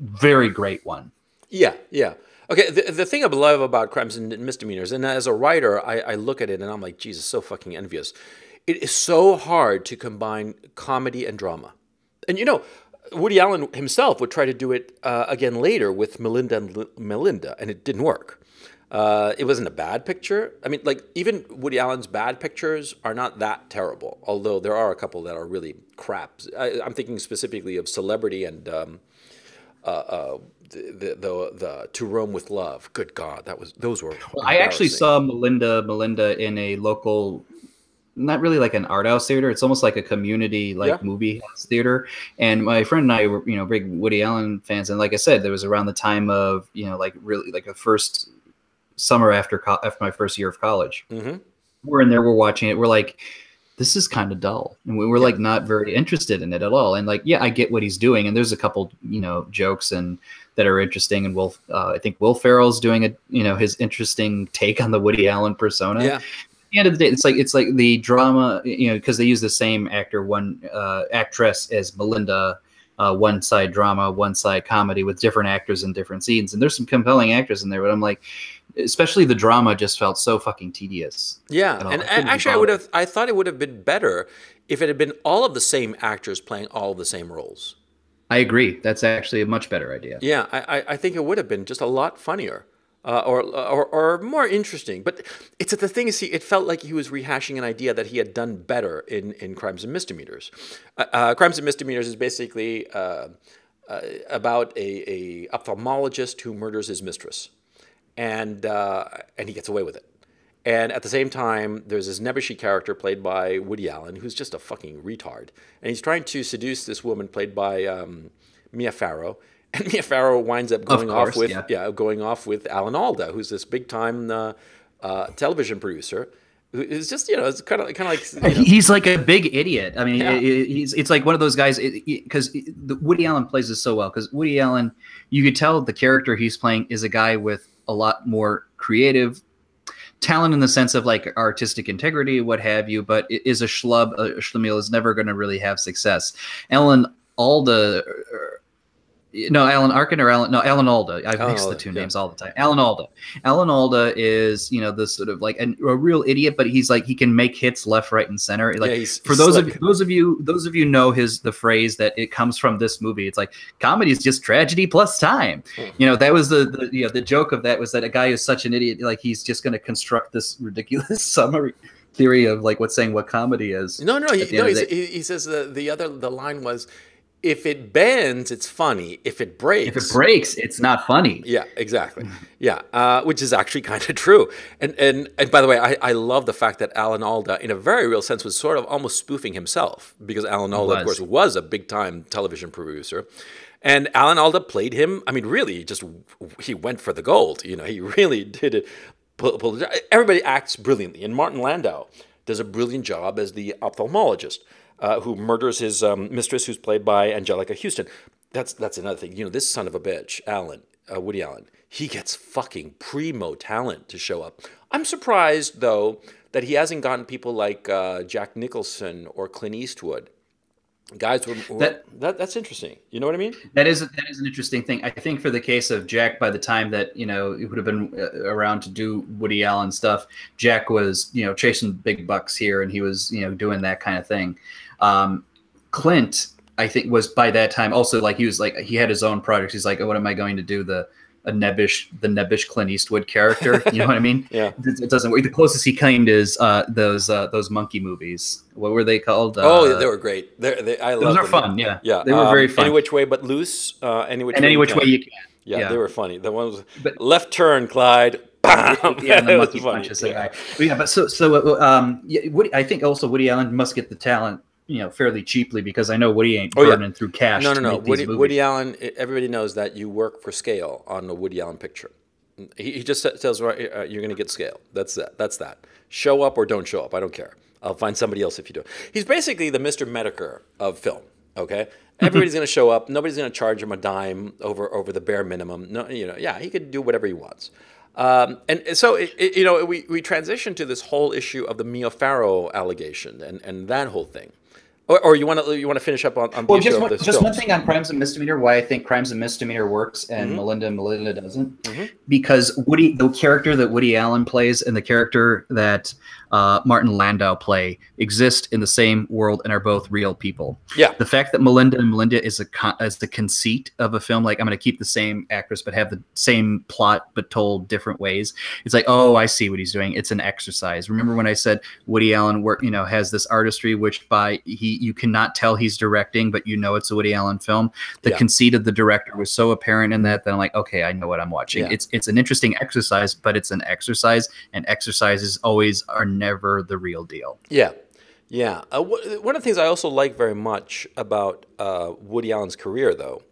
Speaker 1: very great one.
Speaker 2: Yeah, yeah. Okay, the, the thing I love about crimes and misdemeanors, and as a writer, I, I look at it and I'm like, Jesus, so fucking envious. It is so hard to combine comedy and drama. And you know, Woody Allen himself would try to do it uh, again later with Melinda and L- Melinda, and it didn't work. Uh, it wasn't a bad picture. I mean, like even Woody Allen's bad pictures are not that terrible, although there are a couple that are really crap. I, I'm thinking specifically of Celebrity and um, uh, uh, the, the the To Rome with Love. Good God, that was those were.
Speaker 1: I actually saw Melinda Melinda in a local not really like an art house theater. It's almost like a community like
Speaker 2: Yeah.
Speaker 1: movie house theater. And my friend and I were, you know, big Woody Allen fans. And like I said, there was around the time of, you know, like really like the first summer after co- after my first year of college.
Speaker 2: Mhm.
Speaker 1: We're in there, we're watching it. We're like, this is kind of dull, and we were like not very interested in it at all. And like, yeah, I get what he's doing, and there's a couple, you know, jokes and that are interesting. And Will, uh, I think Will Ferrell's doing a, you know, his interesting take on the Woody Allen persona
Speaker 2: Yeah,
Speaker 1: at the end of the day, it's like it's like the drama, you know, because they use the same actor, one uh, actress as Melinda, uh, one side drama, one side comedy with different actors in different scenes, and there's some compelling actors in there. But I'm like, especially the drama just felt so fucking tedious.
Speaker 2: yeah. And
Speaker 1: I
Speaker 2: actually, I would have. I thought it would have been better if it had been all of the same actors playing all of the same roles.
Speaker 1: I agree. That's actually a much better idea.
Speaker 2: Yeah, I, I- think it would have been just a lot funnier. Uh, or, or or more interesting, but it's the thing is, he it felt like he was rehashing an idea that he had done better in, in Crimes and Misdemeanors. Uh, uh, Crimes and Misdemeanors is basically uh, uh, about a, a ophthalmologist who murders his mistress, and uh, and he gets away with it. And at the same time, there's this Nebuchadnezzar character played by Woody Allen, who's just a fucking retard, and he's trying to seduce this woman played by um, Mia Farrow. And Mia Farrow winds up going
Speaker 1: course,
Speaker 2: off with
Speaker 1: yeah.
Speaker 2: going off with Alan Alda, who's this big time uh, uh, television producer. Who is just you know it's kind of kind of like you know,
Speaker 1: He's like a big idiot. I mean,
Speaker 2: Yeah.
Speaker 1: he's it's like one of those guys because Woody Allen plays this so well. Because Woody Allen, you could tell the character he's playing is a guy with a lot more creative talent in the sense of like artistic integrity, what have you. But is a schlub, a schlemiel is never going to really have success. Alan Alda. Er, No, Alan Arkin or Alan? No, Alan Alda. I
Speaker 2: Alan
Speaker 1: mix the two
Speaker 2: yeah.
Speaker 1: names all the time. Alan Alda. Alan Alda is, you know, this sort of like an, a real idiot, but he's like he can make hits left, right, and center. Like
Speaker 2: Yeah,
Speaker 1: for those of
Speaker 2: slick.
Speaker 1: those of you those of you know his the phrase that it comes from this movie. It's like comedy is just tragedy plus time.
Speaker 2: Hmm.
Speaker 1: You know that was the, the you know the joke of that was that a guy is such an idiot, like he's just going to construct this ridiculous summary theory of like what's saying what comedy is.
Speaker 2: no no he, no he's, he, he says the the other the line was if it bends it's funny if it breaks
Speaker 1: If it breaks, it's not funny.
Speaker 2: Yeah, exactly. Yeah, uh, which is actually kind of true. And and and by the way, I, I love the fact that Alan Alda, in a very real sense, was sort of almost spoofing himself because Alan Alda, of course, was a big time television producer. And Alan Alda played him. I mean, really, he just he went for the gold. You know, he really did it. Pull, pull, everybody acts brilliantly, and Martin Landau does a brilliant job as the ophthalmologist uh, who murders his um, mistress, who's played by Anjelica Huston. That's that's another thing. You know, this son of a bitch, Alan, uh, Woody Allen, he gets fucking primo talent to show up. I'm surprised though that he hasn't gotten people like uh, Jack Nicholson or Clint Eastwood. Guys, were, were-
Speaker 1: That-
Speaker 2: that that's interesting. You know what I mean?
Speaker 1: That is that is an interesting thing. I think for the case of Jack, by the time that you know it would have been uh, around to do Woody Allen stuff, Jack was you know chasing big bucks here, and he was you know doing that kind of thing. Um, Clint, I think, was by that time also like he was like he had his own projects. He's like, oh, what am I going to do? The a nebbish the nebbish Clint Eastwood character. You know what I mean?
Speaker 2: Yeah.
Speaker 1: It, it doesn't work. The closest he kind is uh, those uh, those monkey movies. What were they called?
Speaker 2: oh,
Speaker 1: Uh,
Speaker 2: they were great. They're, they, I
Speaker 1: those are
Speaker 2: them.
Speaker 1: fun. Yeah,
Speaker 2: Yeah,
Speaker 1: they were
Speaker 2: um,
Speaker 1: very fun.
Speaker 2: Any which way but loose. Uh, any which
Speaker 1: and
Speaker 2: way
Speaker 1: any
Speaker 2: you
Speaker 1: which
Speaker 2: can.
Speaker 1: way you can.
Speaker 2: Yeah,
Speaker 1: yeah.
Speaker 2: they were funny. The ones
Speaker 1: But-
Speaker 2: left turn, Clyde. Bam!
Speaker 1: yeah, and the monkey
Speaker 2: funny.
Speaker 1: punches the
Speaker 2: Yeah.
Speaker 1: guy. But yeah, but so so uh, um, yeah, Woody, I think also Woody Allen must get the talent, you know, fairly cheaply because I know Woody ain't
Speaker 2: Oh, yeah.
Speaker 1: burning through cash.
Speaker 2: No, no, no. Woody. Woody Allen. Everybody knows that you work for scale on a Woody Allen picture. He, he just tells right, uh, you're going to get scale. That's that. That's that. Show up or don't show up. I don't care. I'll find somebody else if you do. He's basically the Mr. Medicare of film. Okay. Everybody's going to show up. Nobody's going to charge him a dime over over the bare minimum. No, you know, yeah, he could do whatever he wants. Um, and and so, it, it- you know, we, we transition to this whole issue of the Mia Farrow allegation and, and that whole thing. Or, or you want to you want to finish up on, on
Speaker 1: Well, just one, just one thing on Crimes and Misdemeanor. Why I think Crimes and Misdemeanor works and mm-hmm. Melinda and Melinda doesn't, mm-hmm. because Woody, the character that Woody Allen plays and the character that uh, Martin Landau play exist in the same world and are both real people.
Speaker 2: Yeah.
Speaker 1: The fact that Melinda and Melinda is a con- is the conceit of a film, like I'm going to keep the same actress but have the same plot but told different ways. It's like, oh, I see what he's doing. It's an exercise. Remember when I said Woody Allen work, you know, has this artistry which by he you cannot tell he's directing, but you know it's a Woody Allen film. The
Speaker 2: Yeah.
Speaker 1: conceit of the director was so apparent in that that I'm like, okay, I know what I'm watching.
Speaker 2: Yeah.
Speaker 1: It's it's an interesting exercise, but it's an exercise, and exercises always are never the real deal.
Speaker 2: Yeah, yeah. Uh, wh- one of the things I also like very much about uh, Woody Allen's career, though,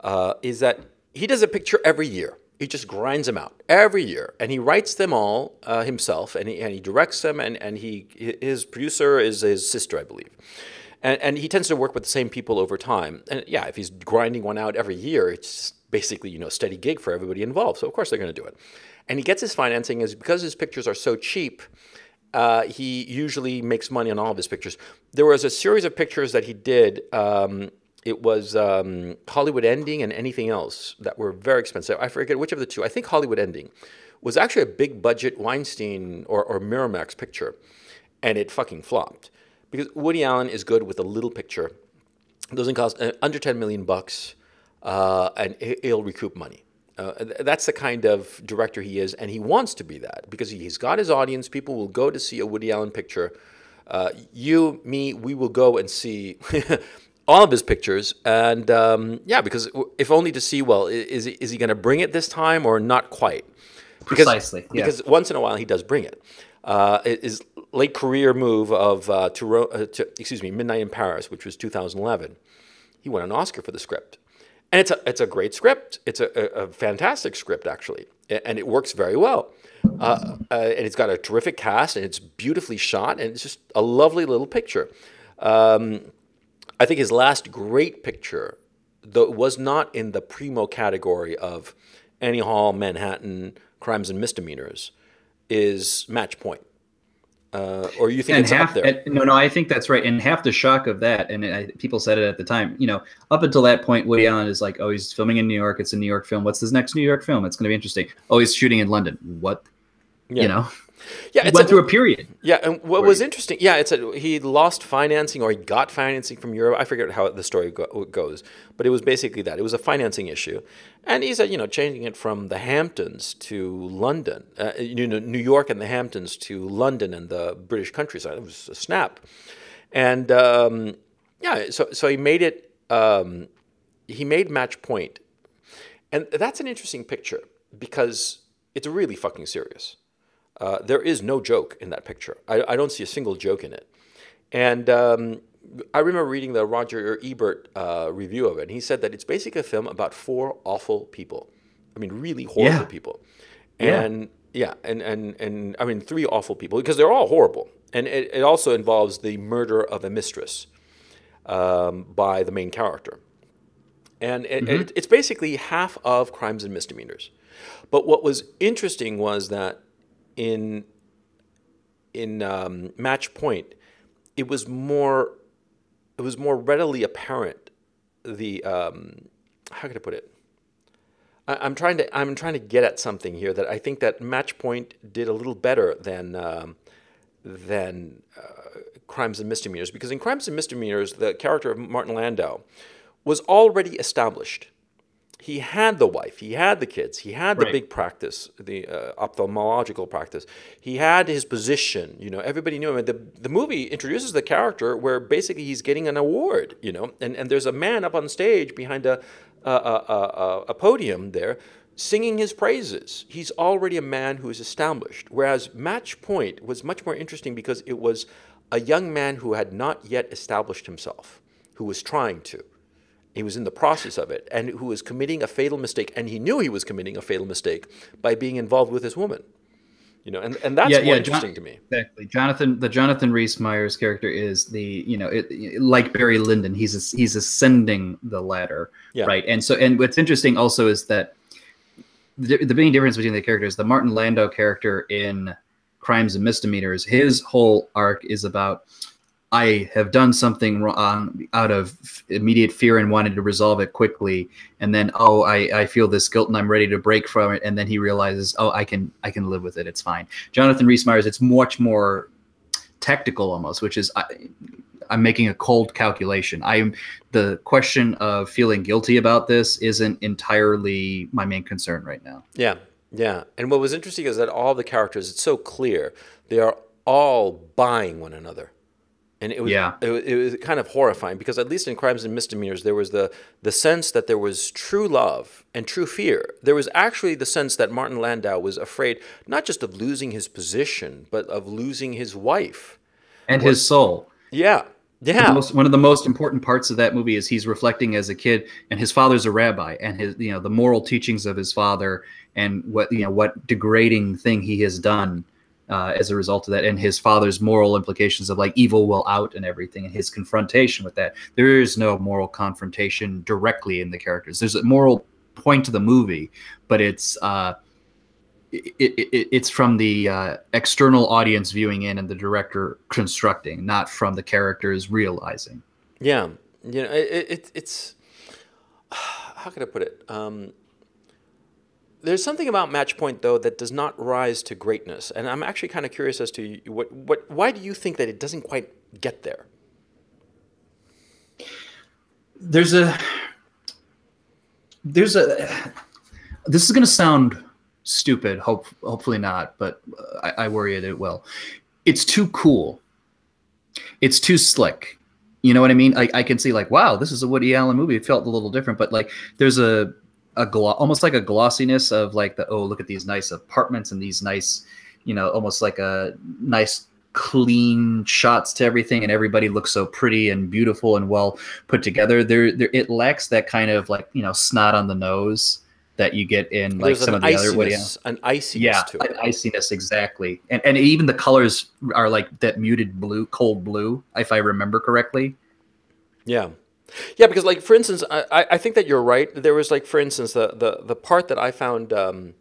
Speaker 2: uh, is that he does a picture every year. He just grinds them out every year, and he writes them all uh, himself, and he, and he directs them, and, and he his producer is his sister, I believe. And, and he tends to work with the same people over time. And yeah, if he's grinding one out every year, it's basically you know a steady gig for everybody involved. So of course they're going to do it. And he gets his financing is because his pictures are so cheap. Uh, he usually makes money on all of his pictures. There was a series of pictures that he did. Um, it was um, Hollywood Ending and anything else that were very expensive. I forget which of the two. I think Hollywood Ending was actually a big budget Weinstein or, or Miramax picture, and it fucking flopped because Woody Allen is good with a little picture. It doesn't cost uh, under 10 million bucks, uh, and he'll recoup money. Uh, that's the kind of director he is, and he wants to be that because he's got his audience. People will go to see a Woody Allen picture. Uh, you, me, we will go and see all of his pictures, and um, yeah, because if only to see, well, is he, is he going to bring it this time or not quite? Because,
Speaker 1: Precisely, yeah.
Speaker 2: Because once in a while he does bring it. Uh, his late career move of uh, to, uh, to excuse me, Midnight in Paris, which was 2011, he won an Oscar for the script, and it's a it's a great script. It's a, a, a fantastic script actually, and it works very well. Uh, uh, and it's got a terrific cast, and it's beautifully shot, and it's just a lovely little picture. Um, I think his last great picture, though was not in the primo category of Annie Hall, Manhattan, Crimes and Misdemeanors, is Match Point. Uh, or you think
Speaker 1: and
Speaker 2: it's
Speaker 1: half
Speaker 2: up there?
Speaker 1: and- no no i think that's right and half the shock of that and I, people said it at the time you know up until that point woody allen is like oh he's filming in new york it's a new york film what's his next new york film? It's going to be interesting. Oh he's shooting in london. What
Speaker 2: Yeah.
Speaker 1: you know
Speaker 2: yeah,
Speaker 1: he
Speaker 2: it's
Speaker 1: went
Speaker 2: a-
Speaker 1: through a period
Speaker 2: Yeah, and what was interesting, yeah, it's a, he lost financing or he got financing from Europe. I forget how the story go, goes, but it was basically that. It was a financing issue, and he said you know, changing it from the Hamptons to London, uh, you know, New York and the Hamptons to London and the British countryside. It was a snap, and um, yeah, so so he made it. Um, he made Match Point, and that's an interesting picture because it's really fucking serious. Uh, there is no joke in that picture. I, I don't see a single joke in it. And um, I remember reading the Roger Ebert uh, review of it, and he said that it's basically a film about four awful people. I mean, really horrible
Speaker 1: Yeah.
Speaker 2: people.
Speaker 1: Yeah.
Speaker 2: And yeah, and, and, and I mean, three awful people because they're all horrible. And it, it also involves the murder of a mistress um, by the main character. And it, it, it's basically half of crimes and misdemeanors. But what was interesting was that in in um, Match Point, it was more it was more readily apparent the um, how can I put it? I, I'm trying to I'm trying to get at something here that I think that Match Point did a little better than um, than uh, Crimes and Misdemeanors because in Crimes and Misdemeanors the character of Martin Landau was already established. He had the wife, he had the kids, he had the
Speaker 1: Right.
Speaker 2: big practice, the uh, ophthalmological practice. He had his position. You know, everybody knew him. And the the movie introduces the character where basically he's getting an award. You know, and and there's a man up on stage behind a a, a, a, a podium there. Singing his praises. He's already a man who is established. Whereas Match Point was much more interesting because it was a young man who had not yet established himself, who was trying to he was in the process of it and who was committing a fatal mistake and he knew he was committing a fatal mistake by being involved with this woman you know and, and that's yeah, more interesting to me
Speaker 1: Exactly. Jonathan, the Jonathan Rhys Meyers character is the, you know, it, like Barry Lyndon, he's he's ascending the ladder,
Speaker 2: Yeah.
Speaker 1: right? And so, and what's interesting also is that the, the big difference between the characters, the Martin Landau character in Crimes and Misdemeanors, his whole arc is about I have done something wrong uh, out of immediate fear and wanted to resolve it quickly, and then oh, I, I feel this guilt and I'm ready to break from it, and then he realizes oh, I can I can live with it, it's fine. Jonathan Rhys Meyers, it's much more tactical almost, which is I, I'm making a cold calculation. I'm the question of feeling guilty about this isn't entirely my main concern right now.
Speaker 2: yeah yeah and what was interesting is that all the characters it's so clear they are all buying one another and it was,
Speaker 1: Yeah.
Speaker 2: it, was- it was kind of horrifying because at least in crimes and misdemeanors there was the the sense that there was true love and true fear there was actually the sense that martin landau was afraid not just of losing his position but of losing his wife
Speaker 1: And his soul.
Speaker 2: yeah yeah
Speaker 1: most, one of the most important parts of that movie is he's reflecting as a kid, and his father's a rabbi, and his you know the moral teachings of his father, and what you know what degrading thing he has done uh, as a result of that, and his father's moral implications of like evil will out and everything, and his confrontation with that. There is no moral confrontation directly in the characters. There's a moral point to the movie, but it's uh, it, it, it, it's from the uh, external audience viewing in and the director constructing, not from the characters realizing.
Speaker 2: Yeah, you know, it, it, it's how can I put it? Um, there's something about Match Point though that does not rise to greatness, and I'm actually kind of curious as to what, what, why do you think that it doesn't quite get there?
Speaker 1: There's a there's a this is going to sound stupid. Hope hopefully not, but I, I worry that it will. It's too cool. It's too slick. You know what I mean? I, I can see like, wow, this is a Woody Allen movie. It felt a little different, but like there's a a glo- almost like a glossiness of like the oh look at these nice apartments and these nice you know almost like a nice clean shots to everything and everybody looks so pretty and beautiful and well put together. There, there it lacks that kind of like you know snot on the nose that you get in like
Speaker 2: There's
Speaker 1: some of the other Woody Allen
Speaker 2: iciness, an iciness
Speaker 1: yeah
Speaker 2: to
Speaker 1: an iciness exactly. And and even the colors are like that muted blue cold blue if i remember correctly.
Speaker 2: Yeah. Yeah, because like for instance, I, I think that you're right. There was like for instance the the, the part that I found um,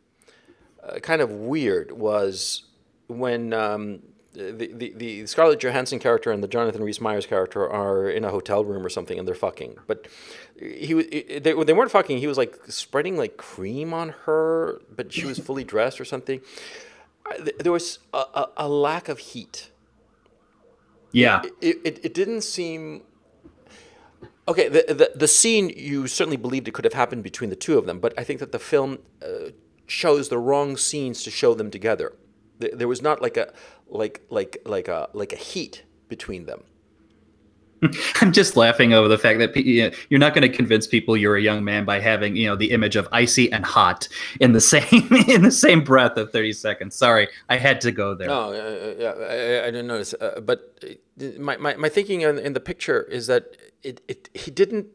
Speaker 2: uh, kind of weird was when um, the, the the Scarlett Johansson character and the Jonathan Rhys Meyers character are in a hotel room or something and they're fucking, but he they, they weren't fucking. He was like spreading like cream on her, but she was fully dressed or something. There was a, a, a lack of heat
Speaker 1: yeah
Speaker 2: it, it, it didn't seem okay the, the the scene you certainly believed it could have happened between the two of them but i think that the film uh, the wrong scenes to show them together. There, there was not like a like like like a like a heat between them
Speaker 1: I'm just laughing over the fact that you know, you're not going to convince people you're a young man by having you know the image of icy and hot in the same in the same breath of 30 seconds. Sorry, I had to go there.
Speaker 2: No, uh, yeah, I, I didn't notice. Uh, but uh, my, my, my thinking in, in the picture is that it, it he didn't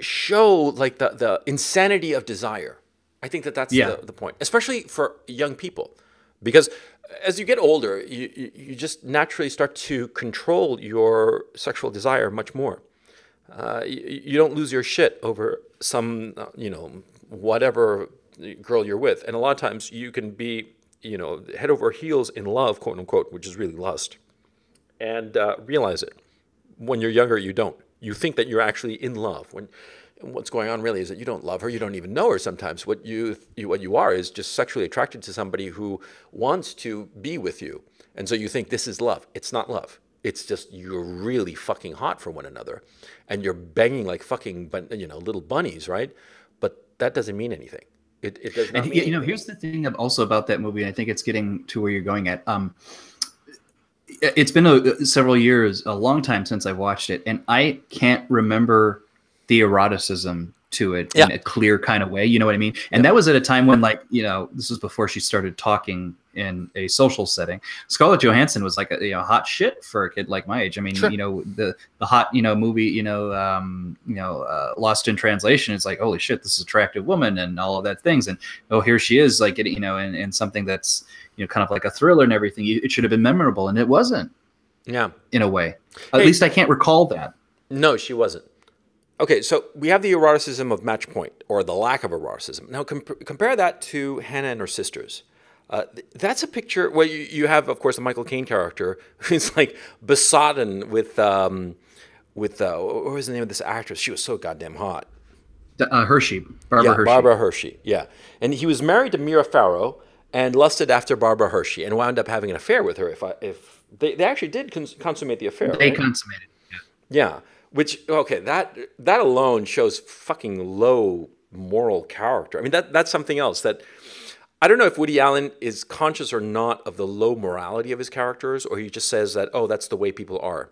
Speaker 2: show like the, the insanity of desire. I think that that's
Speaker 1: Yeah.
Speaker 2: the, the point, especially for young people, because as you get older, you, you, just naturally start to control your sexual desire much more. Uh, you, you don't lose your shit over some, uh, you know, whatever girl you're with. And a lot of times you can be, you know, head over heels in love, quote unquote, which is really lust, and uh, realize it. When you're younger, you don't. You think that you're actually in love. When what's going on really is that you don't love her, you don't even know her sometimes. What you, you what you are is just sexually attracted to somebody who wants to be with you. And so you think this is love. It's not love. It's just you're really fucking hot for one another and you're banging like fucking you know little bunnies, right? But that doesn't mean anything. It, it does not.
Speaker 1: And
Speaker 2: mean
Speaker 1: you know,
Speaker 2: anything.
Speaker 1: here's the thing also about that movie. And I think it's getting to where you're going at. Um, it's been a, several years, a long time since I've watched it, and I can't remember the eroticism to it
Speaker 2: Yeah.
Speaker 1: in a clear kind of way. You know what I mean? And that was at a time when, like, you know, this was before she started talking in a social setting. Scarlett Johansson was like a you know hot shit for a kid like my age. I mean,
Speaker 2: Sure.
Speaker 1: you know, the the hot you know movie, you know, um, you know, uh, Lost in Translation. It's like, holy shit, this is attractive woman and all of that things. And oh, here she is, like, you know, in, in something that's you know kind of like a thriller and everything. It should have been memorable, and it wasn't
Speaker 2: yeah.
Speaker 1: in a way. At
Speaker 2: Hey.
Speaker 1: least I can't recall that.
Speaker 2: No, she wasn't. Okay, so we have the eroticism of Match Point, or the lack of eroticism. Now, comp- compare that to Hannah and her sisters. Uh, th- that's a picture where you, you have, of course, the Michael Caine character who's like besotted with, um, with uh, what was the name of this actress? She was so goddamn hot.
Speaker 1: Uh, Hershey, Barbara
Speaker 2: yeah,
Speaker 1: Hershey.
Speaker 2: Barbara Hershey. Yeah, and he was married to Mia Farrow and lusted after Barbara Hershey and wound up having an affair with her. If I, if they, they actually did cons- consummate the affair.
Speaker 1: They
Speaker 2: right?
Speaker 1: consummated. Yeah.
Speaker 2: Yeah, which okay, that that alone shows fucking low moral character. I mean, that that's something else that I don't know if Woody Allen is conscious or not of the low morality of his characters, or he just says that oh, that's the way people are.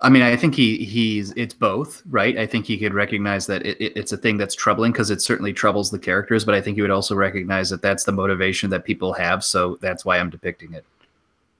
Speaker 1: I mean, I think he he's it's both, right? I think he could recognize that it, it- it's a thing that's troubling because it certainly troubles the characters, but I think he would also recognize that that's the motivation that people have, so that's why I'm depicting it.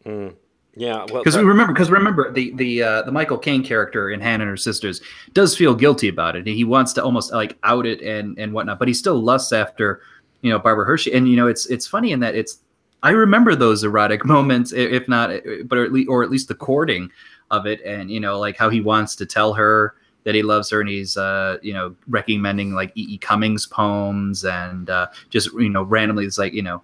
Speaker 1: Mm.
Speaker 2: Yeah, well,
Speaker 1: Because
Speaker 2: that-
Speaker 1: remember, because remember, the the uh, the Michael Caine character in Hannah and her sisters does feel guilty about it. He wants to almost like out it and and whatnot, but he still lusts after you know Barbara Hershey. And you know, it's it's funny in that it's I remember those erotic moments, if not, but at least or at least the courting of it, and you know, like how he wants to tell her that he loves her, and he's uh you know recommending like E. E. Cummings poems, and uh, just you know randomly it's like you know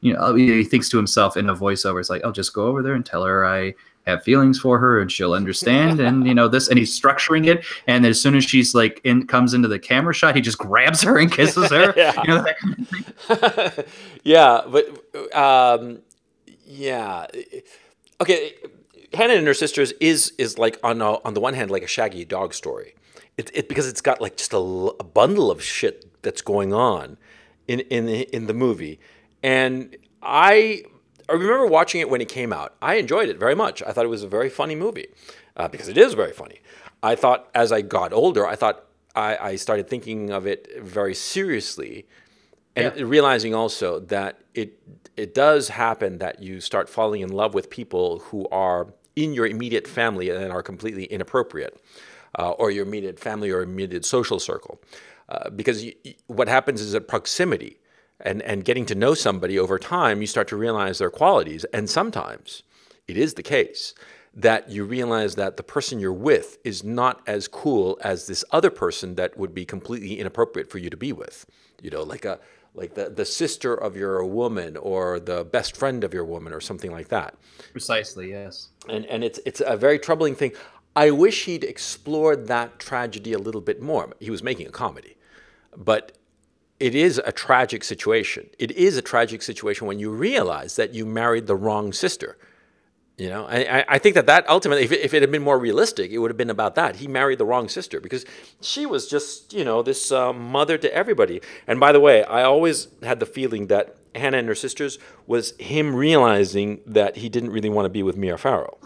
Speaker 1: you know, he thinks to himself in a voiceover, it's like, I'll just go over there and tell her I have feelings for her and she'll understand. and, you know, this, and he's structuring it. And as soon as she's like, in comes into the camera shot, he just grabs her and kisses her.
Speaker 2: Yeah.
Speaker 1: You know, that kind of thing.
Speaker 2: yeah, but um, yeah, okay. Hannah and her sisters is is like on a, on the one hand like a Shaggy dog story, it, it because it's got like just a bundle of shit that's going on in in in the movie, and I I remember watching it when it came out. I enjoyed it very much. I thought it was a very funny movie uh, because it is very funny. I thought as I got older, I thought I, I started thinking of it very seriously and realizing also that it it does happen that you start falling in love with people who are in your immediate family and are completely inappropriate, uh, or your immediate family or immediate social circle, uh, because you, what happens is that proximity and and getting to know somebody over time, you start to realize their qualities, and sometimes it is the case that you realize that the person you're with is not as cool as this other person that would be completely inappropriate for you to be with. You know, like a like the, the sister of your woman or the best friend of your woman or something like that.
Speaker 1: Precisely, yes.
Speaker 2: And and it's it's a very troubling thing. I wish he'd explored that tragedy a little bit more. He was making a comedy. But it is a tragic situation. It is a tragic situation when you realize that you married the wrong sister. You know, I, I- think that that ultimately, if it, if it had been more realistic, it would have been about that. He married the wrong sister because she was just, you know, this uh, mother to everybody. And by the way, I always had the feeling that Hannah and her sisters was him realizing that he didn't really want to be with Mia Farrow.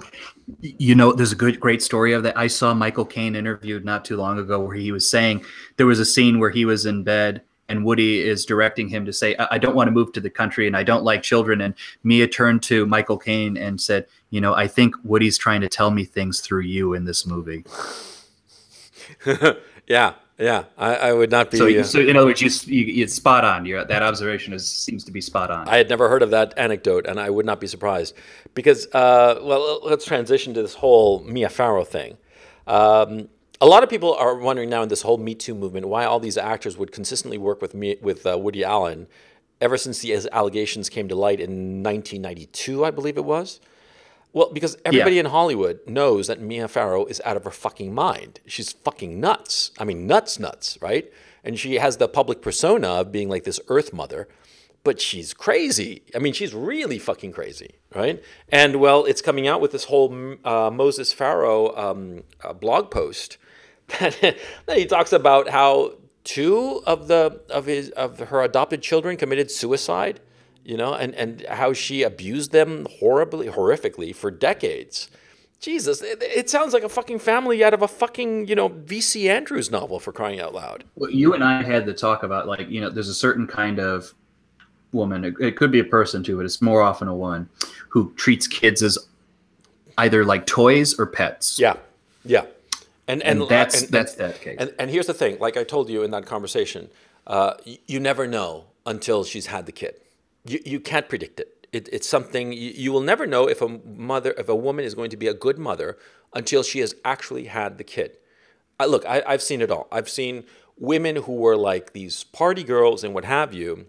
Speaker 1: You know, there's a good, great story of that. I saw Michael Caine interviewed not too long ago where he was saying there was a scene where he was in bed and Woody is directing him to say, I, I don't want to move to the country and I don't like children. And Mia turned to Michael Caine and said, You know, I think Woody's trying to tell me things through you in this movie.
Speaker 2: yeah, yeah, I, I would not be.
Speaker 1: So,
Speaker 2: uh,
Speaker 1: so in other words, you, you, it's spot on. You're, that observation is, seems to be spot on.
Speaker 2: I had never heard of that anecdote, and I would not be surprised because, uh, well, let's transition to this whole Mia Farrow thing. Um, a lot of people are wondering now in this whole Me Too movement why all these actors would consistently work with me, with uh, Woody Allen ever since the allegations came to light in 1992, I believe it was. Well, because everybody in Hollywood knows that Mia Farrow is out of her fucking mind. She's fucking nuts. I mean, nuts, nuts, right? And she has the public persona of being like this Earth Mother, but she's crazy. I mean, she's really fucking crazy, right? And well, it's coming out with this whole uh, Moses Farrow um, uh, blog post then he talks about how two of the of his of her adopted children committed suicide, you know, and and how she abused them horribly, horrifically for decades. Jesus, it, it, sounds like a fucking family out of a fucking, you know, V.C. Andrews novel for crying out loud.
Speaker 1: Well, you and I had the talk about like, you know, there's a certain kind of woman, it, it could be a person too, but it's more often a woman who treats kids as either like toys or pets.
Speaker 2: Yeah. Yeah.
Speaker 1: And, and, and that's and, that's that case.
Speaker 2: And, and here's the thing, like I told you in that conversation, uh, you, you never know until she's had the kid. You, you can't predict it it, it's something you, you will never know if a mother, if a woman is going to be a good mother until she has actually had the kid. I, look, I, I've seen it all. I've seen women who were like these party girls and what have you,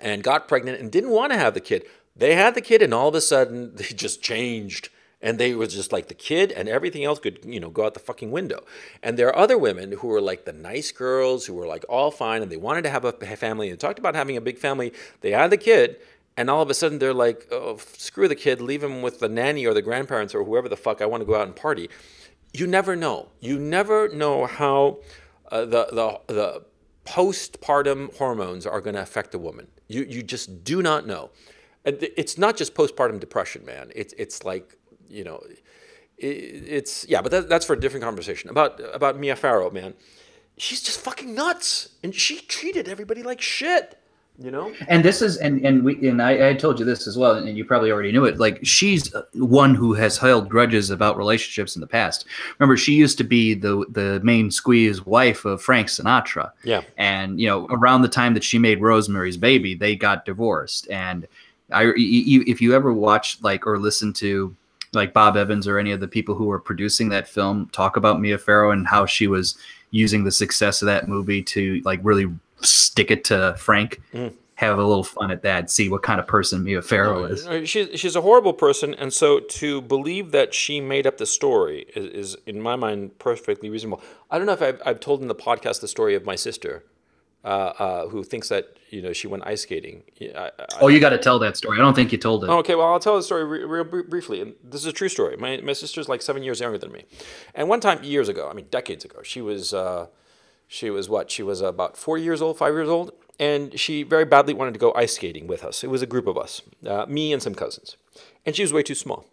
Speaker 2: and got pregnant and didn't want to have the kid. They had the kid, and all of a sudden they just changed and they were just like the kid and everything else could you know go out the fucking window and there are other women who were like the nice girls who were like all fine and they wanted to have a family and talked about having a big family they had the kid and all of a sudden they're like, oh, screw the kid, leave him with the nanny or the grandparents or whoever the fuck I want to go out and party. You never know. You never know how uh, the, the, the postpartum hormones are going to affect a woman. You, you just do not know. It's not just postpartum depression, man. It's, it's like, you know, it's, yeah, but that, that's for a different conversation. About, about Mia Farrow, man. She's just fucking nuts. And she treated everybody like shit you know
Speaker 1: and this is and and we and I, I told you this as well and you probably already knew it like she's one who has held grudges about relationships in the past remember she used to be the the main squeeze wife of frank sinatra
Speaker 2: yeah
Speaker 1: and you know around the time that she made rosemary's baby they got divorced and i if you ever watch like or listen to like bob evans or any of the people who were producing that film talk about mia farrow and how she was using the success of that movie to like really stick it to Frank. Mm. Have a little fun at that. See what kind of person Mia Farrow is.
Speaker 2: She's she's a horrible person, and so to believe that she made up the story is, is in my mind, perfectly reasonable. I don't know if I've, I've told in the podcast the story of my sister, uh, uh, who thinks that you know she went ice skating. I,
Speaker 1: I, oh, you got to tell that story. I don't think you told it.
Speaker 2: Okay, well, I'll tell the story re- real br- briefly. And this is a true story. My my sister's like seven years younger than me, and one time years ago, I mean decades ago, she was. Uh, she was what? She was about four years old, five years old, and she very badly wanted to go ice skating with us. It was a group of us, uh, me and some cousins, and she was way too small.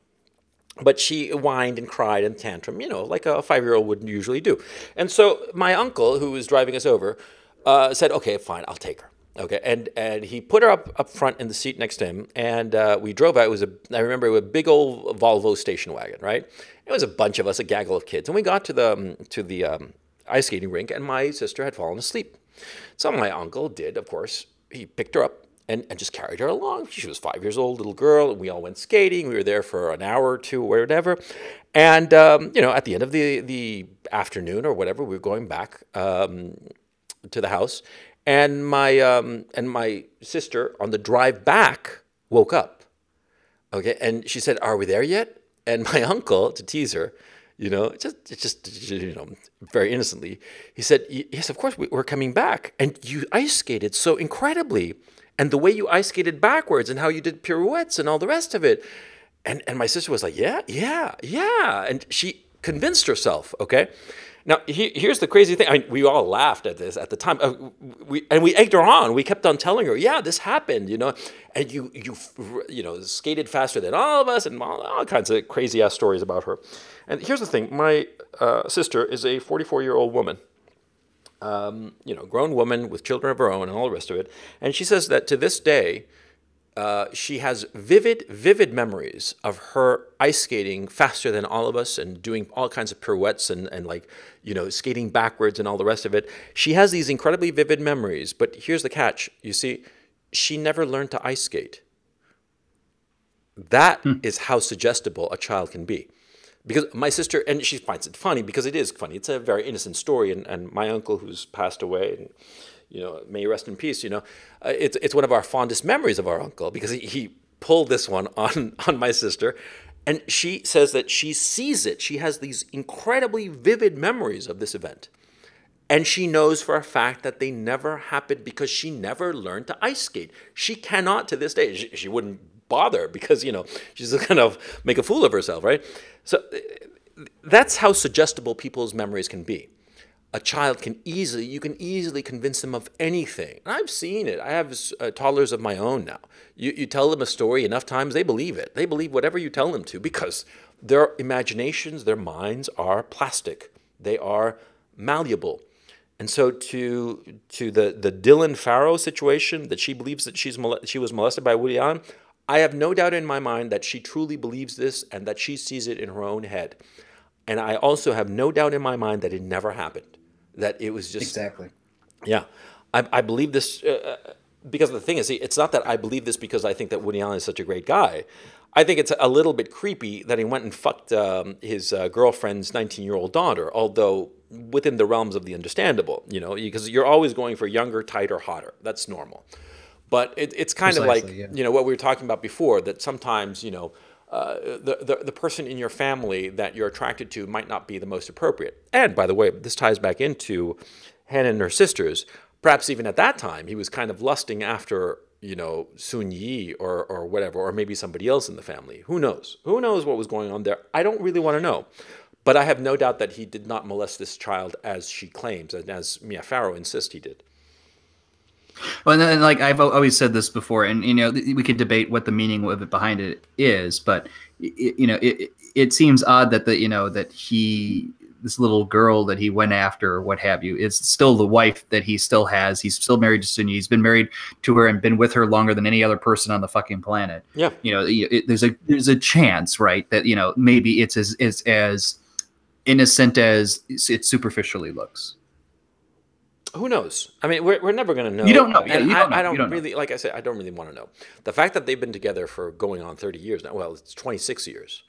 Speaker 2: But she whined and cried and tantrum, you know, like a five-year-old would usually do. And so my uncle, who was driving us over, uh, said, "Okay, fine, I'll take her." Okay, and and he put her up up front in the seat next to him, and uh, we drove out. It was a I remember it was a big old Volvo station wagon, right? It was a bunch of us, a gaggle of kids, and we got to the um, to the um, ice skating rink, and my sister had fallen asleep. So my uncle did, of course, he picked her up and, and just carried her along. She was five years old, little girl, and we all went skating. We were there for an hour or two, or whatever. And um, you know, at the end of the the afternoon or whatever, we were going back um, to the house, and my um, and my sister on the drive back woke up. Okay, and she said, "Are we there yet?" And my uncle, to tease her, you know, just just you know, very innocently, he said, "Yes, of course, we're coming back." And you ice skated so incredibly, and the way you ice skated backwards, and how you did pirouettes and all the rest of it, and and my sister was like, "Yeah, yeah, yeah," and she convinced herself. Okay, now, he, here's the crazy thing. I mean, we all laughed at this at the time. Uh, we, and we egged her on. We kept on telling her, yeah, this happened, you know. And you, you, you know, skated faster than all of us and all, all kinds of crazy ass stories about her. And here's the thing my uh, sister is a 44 year old woman. Um, you know, grown woman with children of her own and all the rest of it. And she says that to this day, uh, she has vivid, vivid memories of her ice skating faster than all of us and doing all kinds of pirouettes and, and like, you know, skating backwards and all the rest of it. She has these incredibly vivid memories, but here's the catch. You see, she never learned to ice skate. That hmm. is how suggestible a child can be. Because my sister, and she finds it funny because it is funny. It's a very innocent story. And, and my uncle, who's passed away, and you know, may rest in peace. You know, uh, it's it's one of our fondest memories of our uncle because he, he pulled this one on on my sister, and she says that she sees it. She has these incredibly vivid memories of this event. And she knows for a fact that they never happened because she never learned to ice skate. She cannot to this day. She, she wouldn't bother because, you know, she's going to make a fool of herself, right? So uh, that's how suggestible people's memories can be. A child can easily, you can easily convince them of anything. And I've seen it. I have uh, toddlers of my own now. You, you tell them a story enough times, they believe it. They believe whatever you tell them to because their imaginations, their minds are plastic. They are malleable. And so to to the the Dylan Farrow situation that she believes that she's she was molested by Woody Allen, I have no doubt in my mind that she truly believes this and that she sees it in her own head. And I also have no doubt in my mind that it never happened. That it was just
Speaker 1: exactly.
Speaker 2: Yeah, I, I believe this uh, uh because the thing is, it's not that I believe this because I think that Woody Allen is such a great guy. I think it's a little bit creepy that he went and fucked um, his uh, girlfriend's 19 year old daughter, although within the realms of the understandable, you know, because you're always going for younger, tighter, hotter. That's normal. But it, it's kind Precisely, of like, yeah. you know, what we were talking about before that sometimes, you know, uh, the, the, the person in your family that you're attracted to might not be the most appropriate. And by the way, this ties back into Hannah and her sisters. Perhaps even at that time, he was kind of lusting after you know, Soon-Yi or, or whatever, or maybe somebody else in the family. Who knows? Who knows what was going on there? I don't really want to know. But I have no doubt that he did not molest this child as she claims, and as Mia Farrow insists he did.
Speaker 1: Well, and then, like I've always said this before, and you know, we could debate what the meaning of it behind it is, but it, you know, it, it seems odd that the you know that he this little girl that he went after or what have you is still the wife that he still has. He's still married to Soon-Yi. He's been married to her and been with her longer than any other person on the fucking planet.
Speaker 2: Yeah.
Speaker 1: You know, it, there's a there's a chance, right, that you know maybe it's as as as innocent as it superficially looks.
Speaker 2: Who knows? I mean, we're, we're never going to know.
Speaker 1: You don't know. Yeah,
Speaker 2: you
Speaker 1: don't
Speaker 2: I,
Speaker 1: know.
Speaker 2: I don't,
Speaker 1: don't
Speaker 2: really,
Speaker 1: know.
Speaker 2: like I said, I don't really want to know. The fact that they've been together for going on 30 years now, well, it's 26 years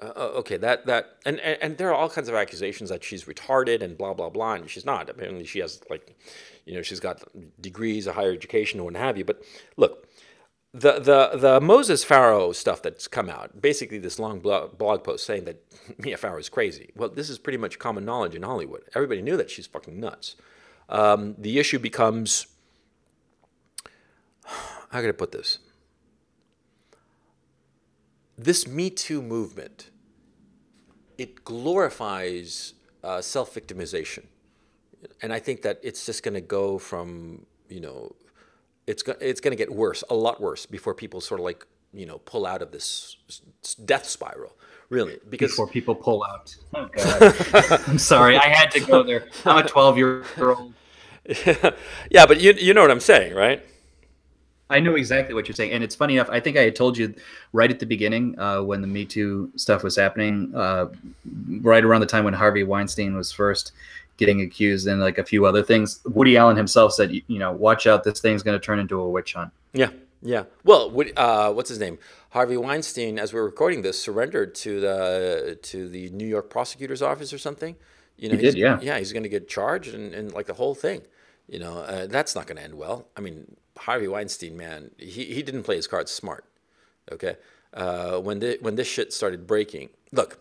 Speaker 2: uh, uh, okay, that that and, and and there are all kinds of accusations that she's retarded and blah blah blah, and she's not. Apparently, she has like, you know, she's got degrees, a higher education, and what have you. But look, the the the Moses Farrow stuff that's come out, basically this long blog, blog post saying that Mia Farrow is crazy. Well, this is pretty much common knowledge in Hollywood. Everybody knew that she's fucking nuts. Um, the issue becomes, how can I put this? this Me Too movement, it glorifies uh, self victimization. And I think that it's just going to go from, you know, it's, go- it's going to get worse, a lot worse, before people sort of like, you know, pull out of this death spiral. Really,
Speaker 1: because before people pull out. Oh God! I'm sorry, I had to go there. I'm a 12 year old.
Speaker 2: yeah, but you you know what I'm saying, right?
Speaker 1: I know exactly what you're saying, and it's funny enough. I think I had told you right at the beginning uh, when the Me Too stuff was happening, uh, right around the time when Harvey Weinstein was first getting accused, and like a few other things. Woody Allen himself said, "You know, watch out. This thing's going to turn into a witch hunt."
Speaker 2: Yeah, yeah. Well, uh, what's his name? Harvey Weinstein, as we are recording this, surrendered to the to the New York prosecutor's office or something.
Speaker 1: You know, he did, yeah.
Speaker 2: Yeah, he's going to get charged and, and like the whole thing. You know, uh, that's not going to end well. I mean, Harvey Weinstein, man, he, he didn't play his cards smart. Okay, uh, when the, when this shit started breaking, look,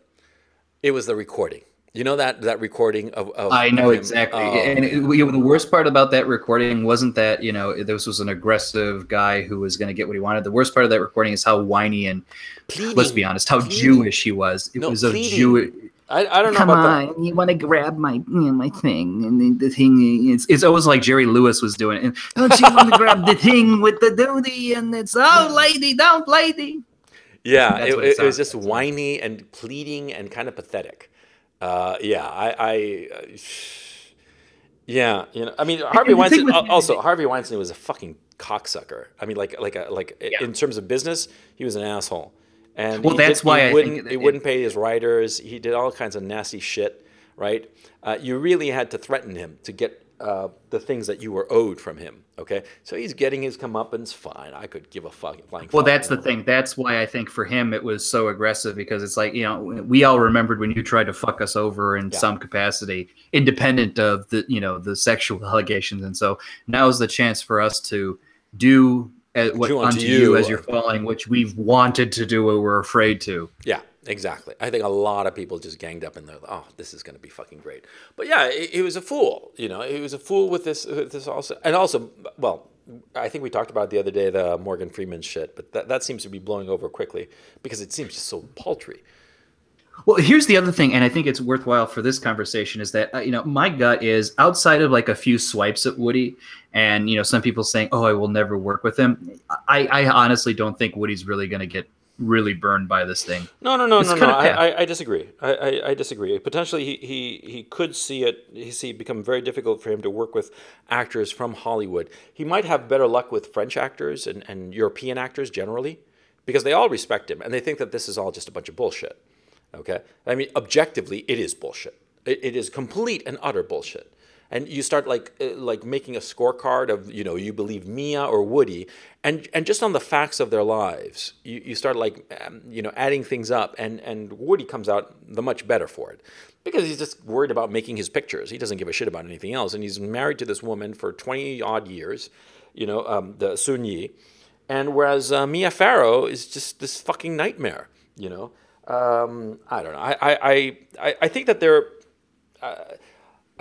Speaker 2: it was the recording. You know that that recording of, of
Speaker 1: I know him, exactly. Uh, and it, you know, the worst part about that recording wasn't that you know this was an aggressive guy who was going to get what he wanted. The worst part of that recording is how whiny and pleading, let's be honest, how pleading. Jewish he was. It no, was a Jewish
Speaker 2: I, I don't know
Speaker 1: Come
Speaker 2: about
Speaker 1: on, that. you want to grab my you know, my thing, and the, the thing it's it's always like Jerry Lewis was doing it. don't you want to grab the thing with the duty? And it's oh, lady, don't lady.
Speaker 2: Yeah, it, it, it, was just whiny and pleading and kind of pathetic. Uh, yeah, I, I uh, yeah, you know, I mean, Harvey Weinstein. also, Harvey Weinstein was a fucking cocksucker. I mean, like, like, a, like, yeah. in terms of business, he was an asshole. And
Speaker 1: well, that's
Speaker 2: did,
Speaker 1: why
Speaker 2: he
Speaker 1: I
Speaker 2: wouldn't,
Speaker 1: think
Speaker 2: he wouldn't pay his writers. He did all kinds of nasty shit, right? Uh, you really had to threaten him to get uh, the things that you were owed from him. Okay, so he's getting his comeuppance. Fine, I could give a fucking flying.
Speaker 1: Well, that's the thing. That's why I think for him it was so aggressive because it's like you know we all remembered when you tried to fuck us over in yeah. some capacity, independent of the you know the sexual allegations, and so now is the chance for us to do as, what, unto you, you as you're falling, which we've wanted to do or we're afraid to.
Speaker 2: Yeah, exactly. I think a lot of people just ganged up and they're like, oh, this is going to be fucking great. But yeah, he, he, was a fool. You know, he was a fool with this, with this also. And also, well, I think we talked about the other day the Morgan Freeman shit, but that, that seems to be blowing over quickly because it seems just so paltry.
Speaker 1: Well, here's the other thing, and I think it's worthwhile for this conversation is that uh, you know my gut is outside of like a few swipes at Woody, and you know some people saying, "Oh, I will never work with him." I, I honestly don't think Woody's really going to get really burned by this thing.
Speaker 2: No, no, no, it's no, no. I, I, disagree. I, I, I, disagree. Potentially, he, he, he could see it. He see it become very difficult for him to work with actors from Hollywood. He might have better luck with French actors and, and European actors generally, because they all respect him and they think that this is all just a bunch of bullshit. Okay, I mean, objectively, it is bullshit. it, it is complete and utter bullshit and you start like uh, like making a scorecard of you know you believe Mia or Woody, and and just on the facts of their lives, you, you start like um, you know adding things up, and and Woody comes out the much better for it because he's just worried about making his pictures. He doesn't give a shit about anything else, and he's married to this woman for twenty odd years, you know, um, the Soon-Yi, and whereas uh, Mia Farrow is just this fucking nightmare, you know. Um, I don't know. I I I, I think that they're. Uh,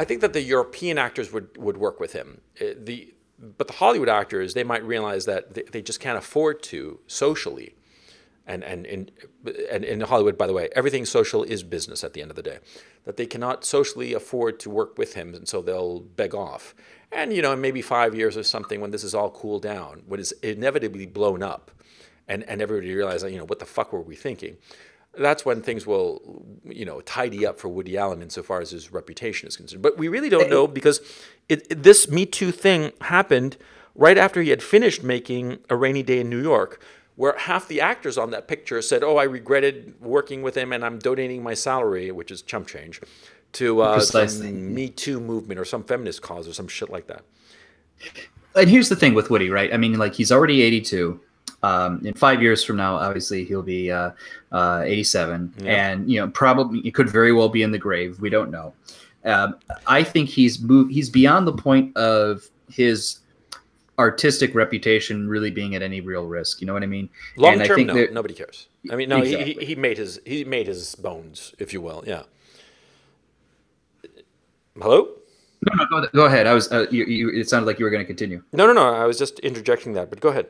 Speaker 2: I think that the European actors would, would work with him. Uh, the, but the Hollywood actors, they might realize that they, they just can't afford to socially. And, and, and, and in Hollywood, by the way, everything social is business at the end of the day. That they cannot socially afford to work with him, and so they'll beg off. And, you know, in maybe five years or something, when this is all cooled down, when it's inevitably blown up, and, and everybody realizes, you know, what the fuck were we thinking? That's when things will, you know, tidy up for Woody Allen insofar as his reputation is concerned. But we really don't know because it, it, this Me Too thing happened right after he had finished making A Rainy Day in New York, where half the actors on that picture said, "Oh, I regretted working with him, and I'm donating my salary, which is chump change, to uh, some Me Too movement or some feminist cause or some shit like that."
Speaker 1: And here's the thing with Woody, right? I mean, like he's already 82 um, in five years from now, obviously he'll be uh, uh, 87, and you know probably he could very well be in the grave. We don't know. Um, I think he's moved. He's beyond the point of his artistic reputation really being at any real risk. You know what I mean?
Speaker 2: Long term, no, nobody cares. I mean, no, exactly. he, he made his he made his bones, if you will. Yeah. Hello.
Speaker 1: No, no, go, go ahead. I was. Uh, you, you, it sounded like you were going to continue.
Speaker 2: No, no, no. I was just interjecting that, but go ahead.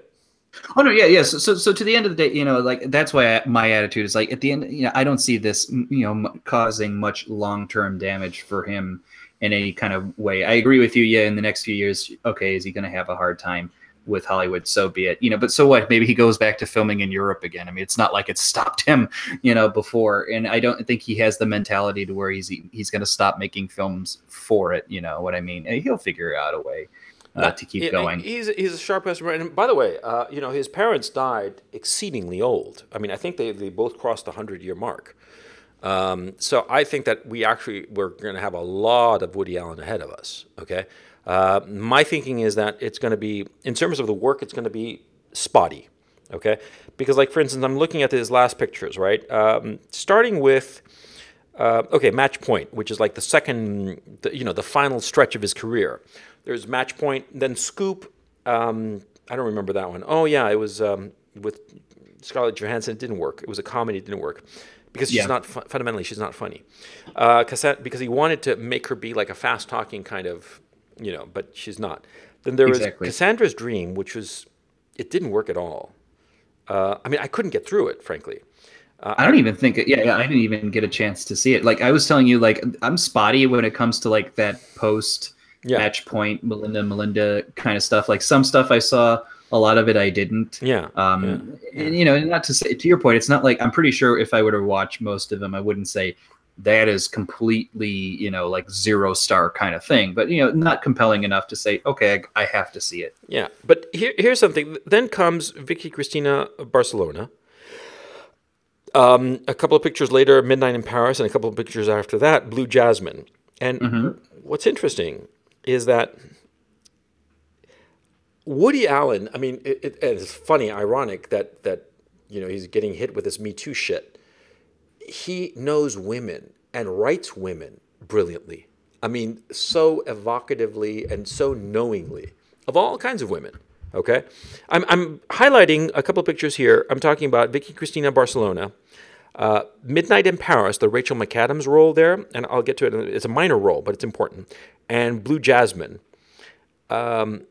Speaker 1: Oh no, yeah, yeah. So, so, so to the end of the day, you know, like that's why I, my attitude is like at the end, you know, I don't see this, you know, causing much long term damage for him in any kind of way. I agree with you. Yeah, in the next few years, okay, is he going to have a hard time with Hollywood? So be it. You know, but so what? Maybe he goes back to filming in Europe again. I mean, it's not like it stopped him, you know, before. And I don't think he has the mentality to where he's he's going to stop making films for it. You know what I mean? He'll figure out a way uh, to keep going.
Speaker 2: He's he's a sharp customer. And by the way, uh, you know his parents died exceedingly old. I mean, I think they they both crossed the hundred year mark. Um, so I think that we actually we're going to have a lot of Woody Allen ahead of us. Okay, uh, my thinking is that it's going to be in terms of the work, it's going to be spotty. Okay, because like for instance, I'm looking at his last pictures, right? Um, starting with. Uh, okay, Match Point, which is like the second, the, you know, the final stretch of his career. There's Match Point, then Scoop. Um, I don't remember that one. Oh yeah, it was um, with Scarlett Johansson. It didn't work. It was a comedy. It didn't work because she's yeah. not fu- fundamentally she's not funny. Uh, Cassette, because he wanted to make her be like a fast talking kind of, you know, but she's not. Then there exactly. was Cassandra's Dream, which was it didn't work at all. Uh, I mean, I couldn't get through it, frankly.
Speaker 1: Uh, I don't even think it. Yeah, yeah, I didn't even get a chance to see it. Like I was telling you, like I'm spotty when it comes to like that post yeah. match point, Melinda, Melinda kind of stuff. Like some stuff I saw, a lot of it I didn't.
Speaker 2: Yeah.
Speaker 1: Um, yeah. and you know, not to say to your point, it's not like I'm pretty sure if I were to watch most of them, I wouldn't say that is completely, you know, like zero star kind of thing. But you know, not compelling enough to say, okay, I, I have to see it.
Speaker 2: Yeah. But here, here's something. Then comes Vicky Cristina Barcelona. Um, a couple of pictures later, Midnight in Paris, and a couple of pictures after that, Blue Jasmine. And mm-hmm. what's interesting is that Woody Allen, I mean, it, it, it's funny, ironic that that you know he's getting hit with this Me Too shit. He knows women and writes women brilliantly. I mean, so evocatively and so knowingly of all kinds of women. Okay, I'm I'm highlighting a couple of pictures here. I'm talking about Vicky Cristina Barcelona. Uh, Midnight in Paris, the Rachel McAdams role there, and I'll get to it. It's a minor role, but it's important. And Blue Jasmine. Um,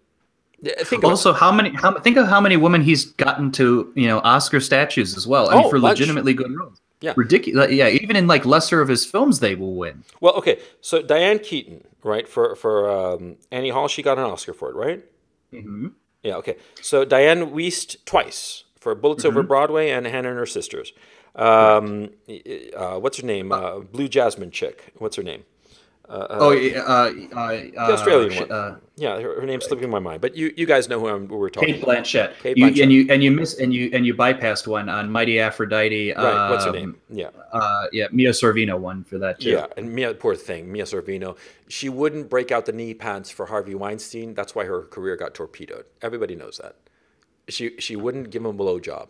Speaker 1: think also how many how, think of how many women he's gotten to you know Oscar statues as well. I mean, oh, for legitimately good roles.
Speaker 2: Yeah.
Speaker 1: ridiculous. Yeah, even in like lesser of his films, they will win.
Speaker 2: Well, okay. So Diane Keaton, right, for for um, Annie Hall, she got an Oscar for it, right?
Speaker 1: Mm-hmm.
Speaker 2: Yeah. Okay. So Dianne Wiest twice for Bullets Over Broadway and Hannah and Her Sisters. Um, uh, what's her name? Uh, Blue Jasmine chick. What's her name?
Speaker 1: oh, uh, uh,
Speaker 2: The Australian one.
Speaker 1: Uh,
Speaker 2: yeah, her, her name's slipping my mind. But you you guys know who, I'm, who we're talking.
Speaker 1: Cate
Speaker 2: about.
Speaker 1: Blanchett. You, and you and you miss and you and you bypassed one on Mighty Aphrodite.
Speaker 2: Right. What's her
Speaker 1: um,
Speaker 2: name? Yeah.
Speaker 1: Uh, yeah, Mia Sorvino won for that too.
Speaker 2: Yeah, and Mia, poor thing, Mia Sorvino, she wouldn't break out the knee pants for Harvey Weinstein. That's why her career got torpedoed. Everybody knows that. She she wouldn't give him a blowjob.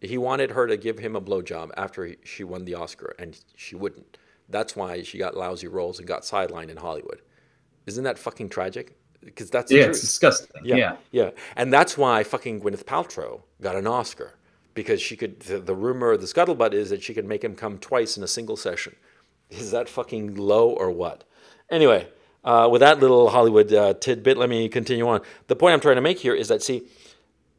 Speaker 2: He wanted her to give him a blowjob after she won the Oscar, and she wouldn't. That's why she got lousy roles and got sidelined in Hollywood. Isn't that fucking tragic? Because that's
Speaker 1: yeah, it's disgusting.
Speaker 2: Yeah,
Speaker 1: Yeah.
Speaker 2: yeah, and that's why fucking Gwyneth Paltrow got an Oscar because she could. The, the rumor, the scuttlebutt is that she could make him come twice in a single session. Is that fucking low or what? Anyway, uh, with that little Hollywood uh, tidbit, let me continue on. The point I'm trying to make here is that see,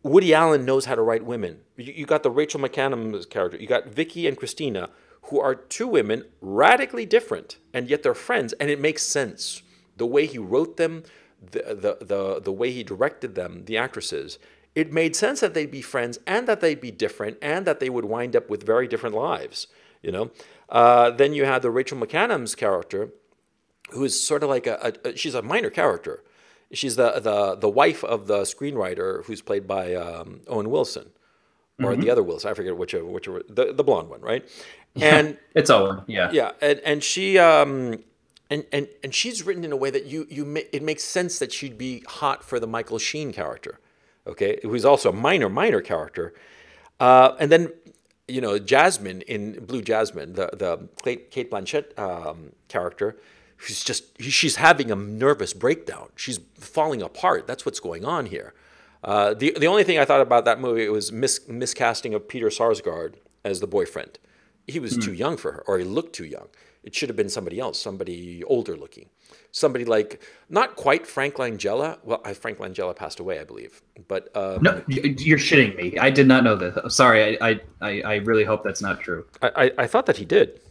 Speaker 2: Woody Allen knows how to write women. You, you got the Rachel McAdams character. You got Vicky and Christina, who are two women radically different, and yet they're friends, and it makes sense. The way he wrote them, the the the, the way he directed them, the actresses, it made sense that they'd be friends and that they'd be different and that they would wind up with very different lives. You know. Uh, then you had the Rachel McAdams character, who is sort of like a, a, a she's a minor character. She's the, the the wife of the screenwriter who's played by um, Owen Wilson, or the other Wilson. I forget which which the the blonde one, right? And
Speaker 1: It's Owen. Yeah.
Speaker 2: yeah, and and she um and and and she's written in a way that you you ma- it makes sense that she'd be hot for the Michael Sheen character, okay, who's also a minor minor character, uh, and then you know Jasmine in Blue Jasmine, the the Cate, Cate Blanchett um, character, who's just she's having a nervous breakdown. She's falling apart. That's what's going on here. Uh, the the only thing I thought about that movie was mis, miscasting of Peter Sarsgaard as the boyfriend. He was too young for her, or he looked too young. It should have been somebody else, somebody older looking, somebody like not quite Frank Langella. Well, I, Frank Langella passed away, I believe, but um,
Speaker 1: No, you're shitting me. I did not know this. I'm Sorry, I, I, I, I really hope that's not true.
Speaker 2: I, I, I thought that he did.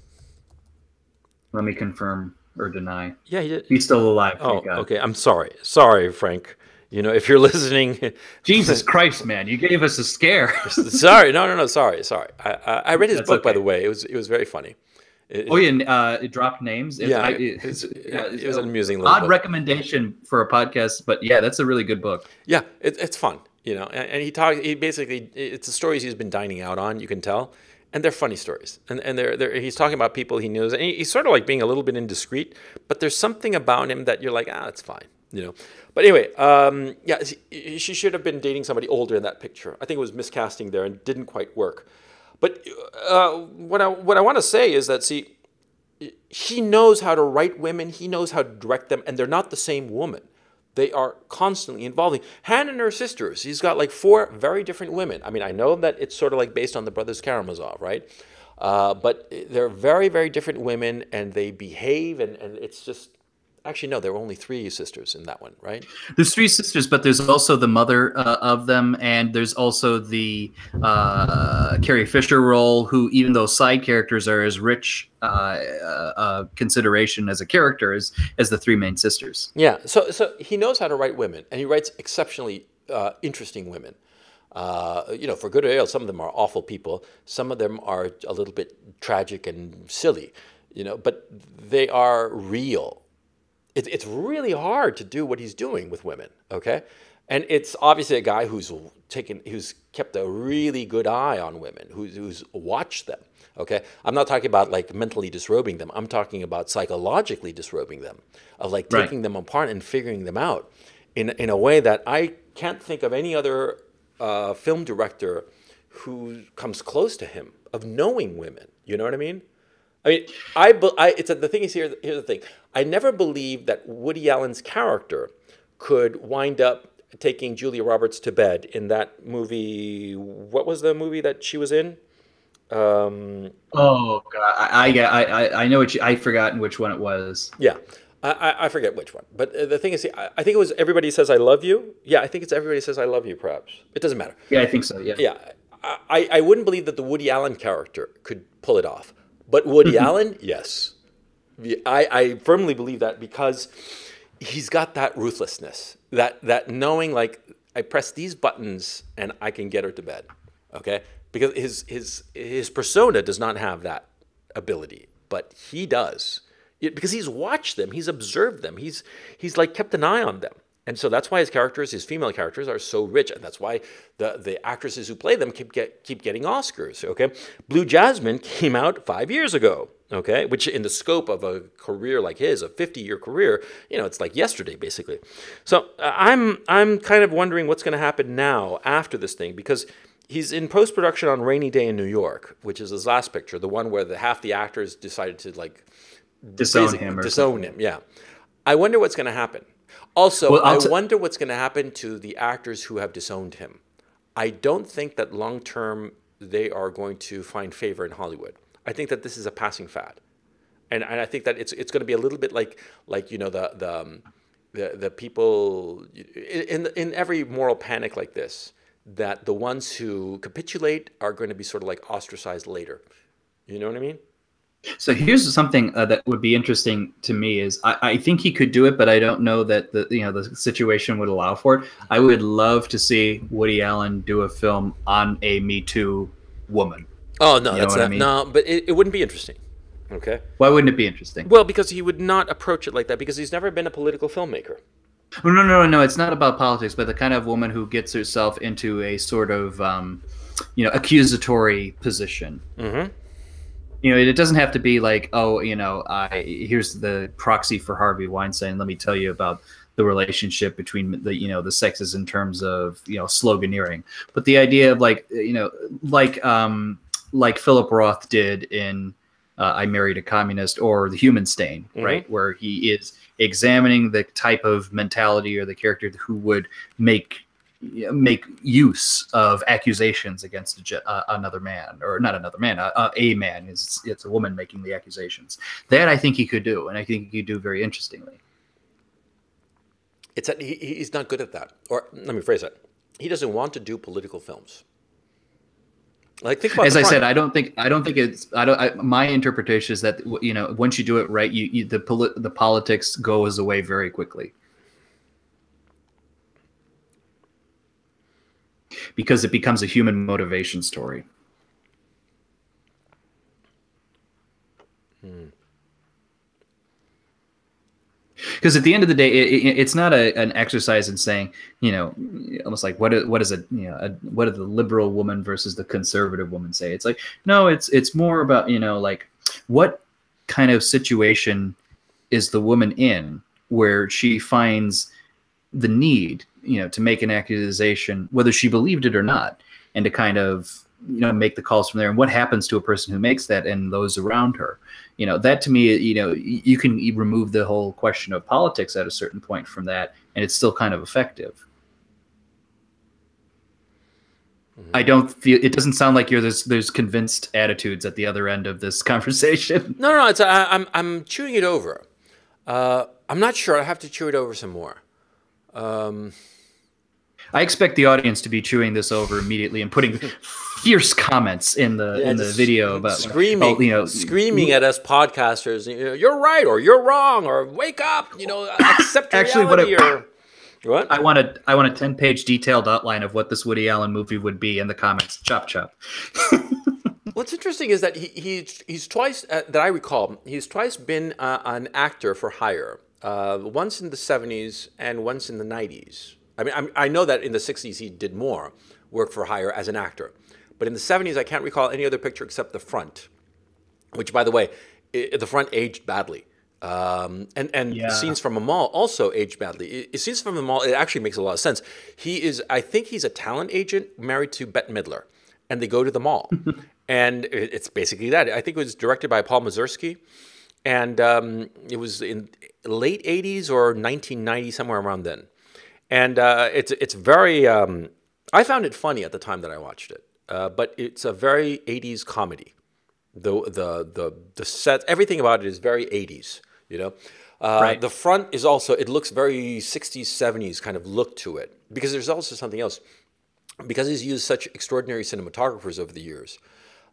Speaker 1: Let me confirm or deny.
Speaker 2: Yeah, he did.
Speaker 1: He's still alive.
Speaker 2: Oh, okay. I'm sorry. Sorry, Frank. You know, if you're listening,
Speaker 1: Jesus Christ, man! You gave us a scare.
Speaker 2: sorry. No, no, no. Sorry, sorry. I, I, I read his
Speaker 1: That's
Speaker 2: book, by the way. It was, it was very funny. It-
Speaker 1: oh yeah, and, uh, it dropped names. It,
Speaker 2: Yeah,
Speaker 1: I,
Speaker 2: it-
Speaker 1: it's,
Speaker 2: yeah, it was an amusing
Speaker 1: odd
Speaker 2: book.
Speaker 1: recommendation for a podcast, but yeah, that's a really good book.
Speaker 2: Yeah, it, it's fun, you know. And, and he talks. He basically, it's the stories he's been dining out on. You can tell, and they're funny stories. And and they're, they're he's talking about people he knows, and he, he's sort of like being a little bit indiscreet. But there's something about him that you're like, ah, it's fine, you know. But anyway, um, yeah, she, she should have been dating somebody older in that picture. I think it was miscasting there and didn't quite work. But uh, what I what I want to say is that see, he knows how to write women, he knows how to direct them, and they're not the same woman. They are constantly involving. Hannah and her sisters, he's got like four very different women. I mean, I know that it's sort of like based on the brothers Karamazov, right? Uh, but they're very, very different women, and they behave, and, and it's just. Actually, no, there were only three sisters in that one, right?
Speaker 1: There's three sisters, but there's also the mother uh, of them, and there's also the uh, Carrie Fisher role, who, even though side characters are as rich uh, uh, uh, consideration as a character as as the three main sisters.
Speaker 2: Yeah, so so he knows how to write women, and he writes exceptionally uh, interesting women. Uh, you know, for good or ill, some of them are awful people. Some of them are a little bit tragic and silly. You know, but they are real. It, it's really hard to do what he's doing with women. Okay, and it's obviously a guy who's taken, who's kept a really good eye on women, who's who's watched them. Okay, I'm not talking about like mentally disrobing them. I'm talking about psychologically disrobing them, of like
Speaker 1: Right.
Speaker 2: taking them apart and figuring them out in in a way that I can't think of any other uh, film director who comes close to him of knowing women. You know what I mean? I mean, I, I it's the thing is here. Here's the thing. I never believed that Woody Allen's character could wind up taking Julia Roberts to bed in that movie. What was the movie that she was in? Um,
Speaker 1: Oh god, I I I, I- I know what you, I forgotten which one it was.
Speaker 2: yeah, I, I, I forget which one. But uh, the thing is, I, I think it was Everybody Says I Love You. Yeah, I think it's Everybody Says I Love You. Perhaps it doesn't matter.
Speaker 1: Yeah, I think so. Yeah.
Speaker 2: Yeah, I, I wouldn't believe that the Woody Allen character could pull it off. But Woody mm-hmm. Allen, yes. I, I firmly believe that because he's got that ruthlessness, that, that knowing, like, I press these buttons and I can get her to bed. Okay? Because his, his, his persona does not have that ability, but he does. because he's watched them, he's observed them, he's, he's like kept an eye on them. And so that's why his characters, his female characters, are so rich, and that's why the, the actresses who play them keep get keep getting Oscars. Okay, Blue Jasmine came out five years ago. Okay, which in the scope of a career like his, a 50 year career, you know, it's like yesterday basically. So uh, I'm I'm kind of wondering what's going to happen now after this thing because he's in post production on Rainy Day in New York, which is his last picture, the one where the half the actors decided to like
Speaker 1: disown him,
Speaker 2: disown something. him. Yeah, I wonder what's going to happen also, well, I wonder what's going to happen to the actors who have disowned him. I don't think that long term they are going to find favor in Hollywood. I think that this is a passing fad, and, and I think that it's it's going to be a little bit like like you know the the um, the, the people in in every moral panic like this that the ones who capitulate are going to be sort of like ostracized later. You know what I mean?
Speaker 1: So here's something uh, that would be interesting to me is I, I, think he could do it, but I don't know that the you know the situation would allow for it. I would love to see Woody Allen do a film on a Me Too woman.
Speaker 2: Oh no, you that's not, I mean? no, but it, it wouldn't be interesting. Okay.
Speaker 1: Why wouldn't it be interesting?
Speaker 2: Well, because he would not approach it like that because he's never been a political filmmaker.
Speaker 1: no, no, no, no. It's not about politics, but the kind of woman who gets herself into a sort of, um, you know, accusatory position. Mm-hmm you know, it doesn't have to be like, oh, you know, I here's the proxy for Harvey Weinstein. Let me tell you about the relationship between the you know the sexes in terms of you know sloganeering. But the idea of like you know like um like Philip Roth did in uh, I Married a Communist or The Human Stain, mm-hmm. right, where he is examining the type of mentality or the character who would make make use of accusations against a, uh, another man or not another man uh, a man is it's a woman making the accusations that i think he could do and i think he could do very interestingly
Speaker 2: it's that he, he's not good at that or let me phrase it he doesn't want to do political films like think about
Speaker 1: as I said, I don't think I don't think it's I don't. I, my interpretation is that you know once you do it right, you, you the poli- the politics goes away very quickly. Because it becomes a human motivation story. Hmm. Because at the end of the day, it, it, it's not a, an exercise in saying, you know, almost like what is, what is a you know a, what did the liberal woman versus the conservative woman say? It's like no, it's it's more about you know like what kind of situation is the woman in where she finds the need you know to make an accusation whether she believed it or not and to kind of you know make the calls from there and what happens to a person who makes that and those around her. You know that to me you know you can remove the whole question of politics at a certain point from that and it's still kind of effective. Mm-hmm. i don't feel it doesn't sound like you're there's there's convinced attitudes at the other end of this conversation.
Speaker 2: No no, no it's I, am I'm, I'm chewing it over. Uh, i'm not sure i have to chew it over some more. Um,
Speaker 1: I expect the audience to be chewing this over immediately and putting fierce comments in the yeah, in the video about
Speaker 2: screaming, oh, you know, screaming at us podcasters. You're right, or you're wrong, or wake up. You know, accept actually what. I, or,
Speaker 1: what? I want a I want a ten page detailed outline of what this Woody Allen movie would be in the comments. Chop chop.
Speaker 2: What's interesting is that he, he he's twice uh, that I recall he's twice been uh, an actor for hire uh, once in the 70s and once in the 90s. I mean, I'm, i know that in the 60s he did more work for hire as an actor. But in the 70s, I can't recall any other picture except the front, which, by the way, it, the front aged badly. Um, and and yeah. scenes from a mall also aged badly. It, it, scenes from the mall, it actually makes a lot of sense. He is, I think he's a talent agent married to Bette Midler, and they go to the mall. and it, it's basically that. I think it was directed by Paul Mazursky and um, it was in late 80s or 1990 somewhere around then and uh, it's it's very um, i found it funny at the time that i watched it uh, but it's a very 80s comedy the the the the set everything about it is very 80s you know uh, right. the front is also it looks very 60s 70s kind of look to it because there's also something else because he's used such extraordinary cinematographers over the years,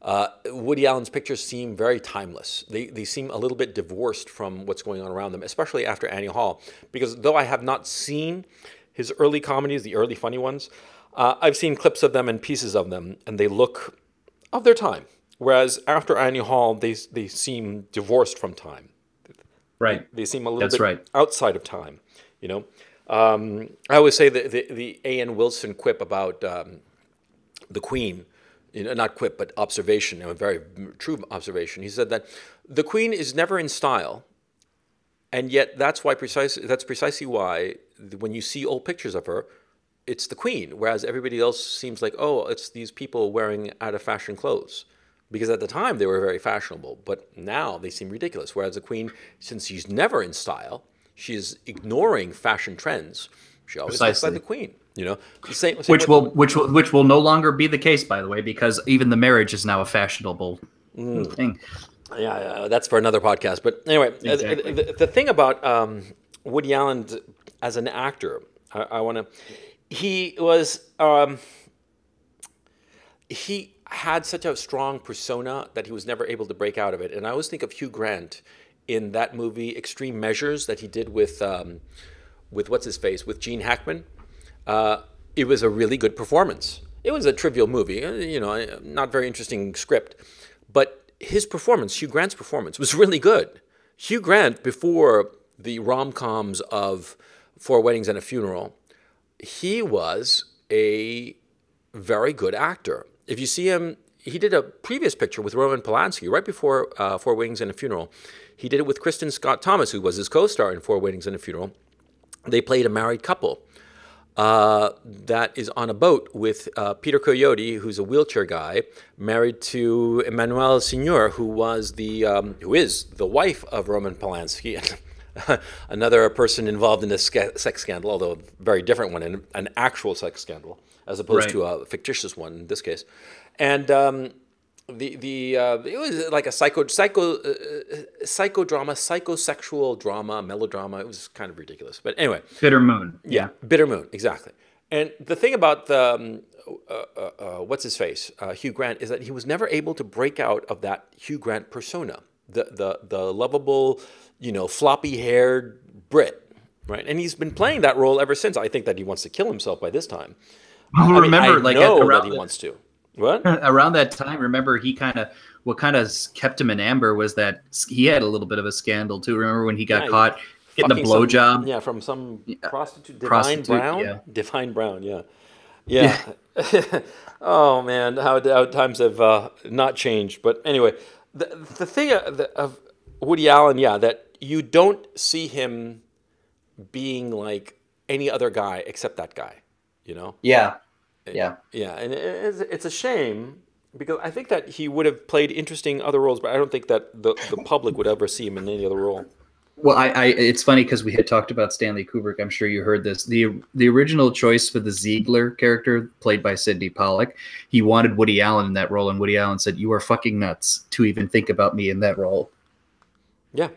Speaker 2: uh, Woody Allen's pictures seem very timeless. They, they seem a little bit divorced from what's going on around them, especially after Annie Hall. Because though I have not seen his early comedies, the early funny ones, uh, I've seen clips of them and pieces of them, and they look of their time. Whereas after Annie Hall, they, they seem divorced from time.
Speaker 1: Right.
Speaker 2: They seem a little
Speaker 1: That's
Speaker 2: bit
Speaker 1: right.
Speaker 2: outside of time, you know? Um, I always say that the, the A.N. Wilson quip about um, the Queen, you know, not quip, but observation, a very true observation. He said that the Queen is never in style, and yet that's why precisely that's precisely why when you see old pictures of her, it's the Queen, whereas everybody else seems like oh, it's these people wearing out of fashion clothes. Because at the time they were very fashionable, but now they seem ridiculous. Whereas the Queen, since she's never in style, she's ignoring fashion trends. She always looks
Speaker 1: Precisely.
Speaker 2: like the Queen. You know, same, same
Speaker 1: Which will which will which will no longer be the case, by the way, because even the marriage is now a fashionable
Speaker 2: Mm.
Speaker 1: thing.
Speaker 2: Yeah, yeah, that's for another podcast. But anyway, uh,
Speaker 1: Exactly.
Speaker 2: the, the thing about um, Woody Allen as an actor, I, I want to. He was. Um, he had such a strong persona that he was never able to break out of it. And I always think of Hugh Grant in that movie Extreme Measures that he did with um, with what's his face with Gene Hackman. Uh, it was a really good performance. It was a trivial movie, uh, you know, uh, not very interesting script, but his performance, Hugh Grant's performance, was really good. Hugh Grant, before the rom coms of Four Weddings and a Funeral, he was a very good actor. If you see him, he did a previous picture with Roman Polanski right before uh, Four Weddings and a Funeral. He did it with Kristin Scott Thomas, who was his co-star in Four Weddings and a Funeral. They played a married couple uh, that is on a boat with uh, Peter Coyote, who's a wheelchair guy, married to Emmanuelle Seigner, who was the um, who is the wife of Roman Polanski, another person involved in a sex scandal, although a very different one, an, an actual sex scandal as opposed
Speaker 1: Right.
Speaker 2: to a fictitious one in this case, and. Um, the the uh, it was like a psycho psycho uh, uh, psychodrama, psychosexual drama, melodrama. It was kind of ridiculous, but anyway,
Speaker 1: Bitter Moon.
Speaker 2: yeah, Bitter Moon, exactly. And the thing about the um, uh, uh, uh, what's his face, uh, Hugh Grant, is that he was never able to break out of that Hugh Grant persona, the the the lovable, you know, floppy haired Brit, right? And he's been playing that role ever since. I think that he wants to kill himself by this time. I mean,
Speaker 1: remember,
Speaker 2: I
Speaker 1: like
Speaker 2: know
Speaker 1: at,
Speaker 2: that
Speaker 1: around,
Speaker 2: he
Speaker 1: the-
Speaker 2: wants to. What?
Speaker 1: around that time, remember he kind of what kind of kept him in amber was that he had a little bit of a scandal too. Remember when he got
Speaker 2: Yeah,
Speaker 1: caught getting a blowjob?
Speaker 2: Yeah, from some prostitute, Divine
Speaker 1: prostitute,
Speaker 2: Brown.
Speaker 1: yeah.
Speaker 2: Divine Brown, yeah, yeah. oh man, how, how times have uh, not changed. But anyway, the the thing of, of Woody Allen, yeah, that you don't see him being like any other guy except that guy. You know.
Speaker 1: Yeah, eh, yeah.
Speaker 2: Yeah, and it's, it's a shame because I think that he would have played interesting other roles, but I don't think that the, the public would ever see him in any other role.
Speaker 1: Well, I, I it's funny because we had talked about Stanley Kubrick. I'm sure you heard this. the The original choice for the Ziegler character, played by Sydney Pollack, he wanted Woody Allen in that role, and Woody Allen said, "You are fucking nuts to even think about me in that role."
Speaker 2: Yeah,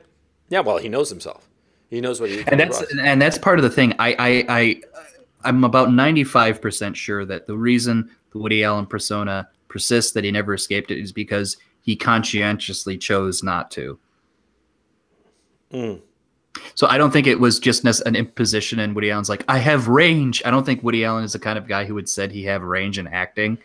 Speaker 2: yeah. Well, he knows himself. He knows what he.
Speaker 1: and that's and that's part of the thing. I I, I I'm about 95 percent sure that the reason the Woody Allen persona persists, that he never escaped it, is because he conscientiously chose not to.
Speaker 2: Mm.
Speaker 1: So I don't think it was just an imposition. And Woody Allen's like, I have range. I don't think Woody Allen is the kind of guy who would said he have range in acting.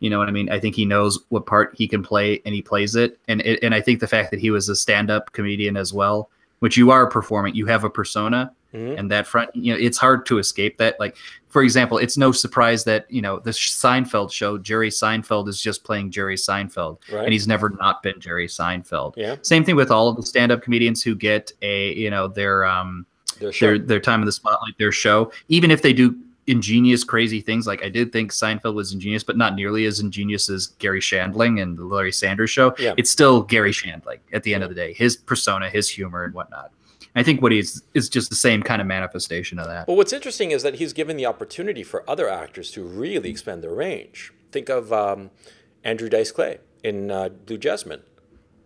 Speaker 1: You know what I mean? I think he knows what part he can play and he plays it. And it, and I think the fact that he was a stand-up comedian as well, which you are performing, you have a persona,
Speaker 2: Mhm.
Speaker 1: and that front, you know, it's hard to escape that. Like, for example, it's no surprise that you know the Seinfeld show, Jerry Seinfeld is just playing Jerry Seinfeld,
Speaker 2: Right.
Speaker 1: and he's never not been Jerry Seinfeld.
Speaker 2: Yeah.
Speaker 1: Same thing with all of the stand-up comedians who get a, you know, their um
Speaker 2: They're
Speaker 1: their their time in the spotlight, their show, even if they do ingenious, crazy things. Like I did think Seinfeld was ingenious, but not nearly as ingenious as Garry Shandling and the Larry Sanders Show.
Speaker 2: Yeah.
Speaker 1: It's still Garry Shandling at the end of the day. His persona, his humor, and whatnot. I think what he's is just the same kind of manifestation of that.
Speaker 2: Well, what's interesting is that he's given the opportunity for other actors to really expand their range. Think of um, Andrew Dice Clay in uh, Blue Jasmine.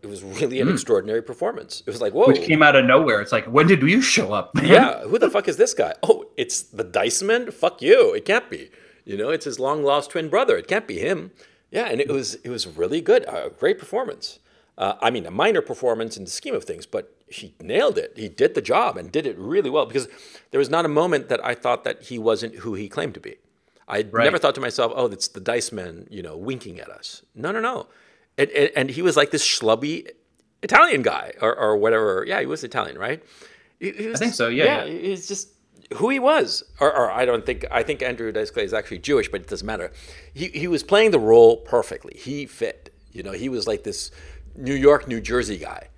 Speaker 2: It was really an extraordinary performance. It was like, whoa.
Speaker 1: Which came out of nowhere. It's like, when did you show up? Man?
Speaker 2: yeah, who the fuck is this guy? Oh, it's the Dice Man? Fuck you. It can't be. You know, it's his long lost twin brother. It can't be him. Yeah, and it was it was really good. A great performance. Uh, I mean, a minor performance in the scheme of things, but he nailed it. He did the job and did it really well because there was not a moment that I thought that he wasn't who he claimed to be. I right. never thought to myself, "Oh, that's the Dice Man," you know, winking at us. No, no, no. And, and, and he was like this schlubby Italian guy or, or whatever. Yeah, he was Italian, right?
Speaker 1: He, he was, I think so. Yeah,
Speaker 2: yeah. He's just who he was, or, or, I don't think I think Andrew Dice Clay is actually Jewish, but it doesn't matter. He he was playing the role perfectly. He fit. You know, he was like this New York, New Jersey guy,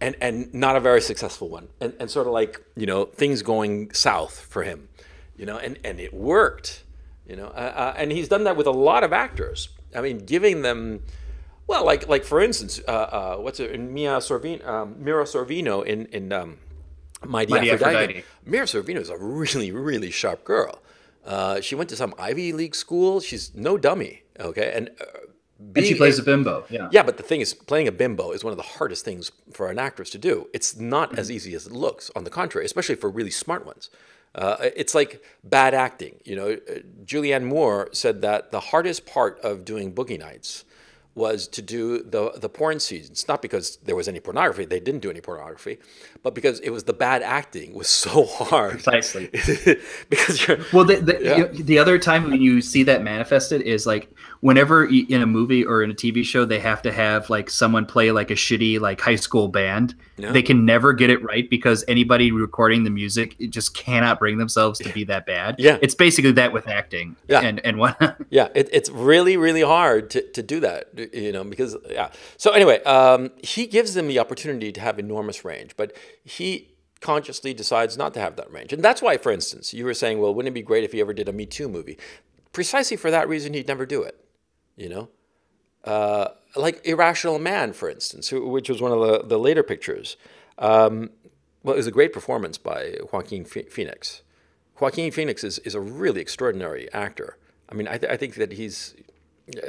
Speaker 2: and and not a very successful one, and and sort of like you know things going south for him, you know, and and it worked, you know, uh, uh, and he's done that with a lot of actors. I mean, giving them. Well, like like for instance, uh, uh what's it? Mia Sorvino, um, Mira Sorvino in in um, Mighty, Mighty Aphrodite. Aphrodite. Mira Sorvino is a really really sharp girl. Uh, she went to some Ivy League school. She's no dummy. Okay, and uh,
Speaker 1: and she plays a, bimbo. Yeah.
Speaker 2: Yeah, but the thing is, playing a bimbo is one of the hardest things for an actress to do. It's not as easy as it looks. On the contrary, especially for really smart ones. Uh, it's like bad acting. You know, uh, Julianne Moore said that the hardest part of doing Boogie Nights was to do the the porn scenes, not because there was any pornography, they didn't do any pornography, but because it was the bad acting was so hard.
Speaker 1: Precisely.
Speaker 2: because you're
Speaker 1: well, the the, yeah. the other time when you see that manifested is like whenever in a movie or in a TV show they have to have like someone play like a shitty like high school band. Yeah. They can never get it right because anybody recording the music it just cannot bring themselves to be that bad.
Speaker 2: Yeah,
Speaker 1: it's basically that with acting.
Speaker 2: Yeah,
Speaker 1: and and what?
Speaker 2: yeah, it, it's really really hard to, to do that. You know because yeah. So anyway, um, he gives them the opportunity to have enormous range, but he consciously decides not to have that range. And that's why, for instance, you were saying, well, wouldn't it be great if he ever did a Me Too movie? Precisely for that reason, he'd never do it you know? Uh, like Irrational Man, for instance, which was one of the, the later pictures. Um, well, it was a great performance by Joaquin Phoenix. Joaquin Phoenix is, is a really extraordinary actor. I mean, I, th- I think that he's,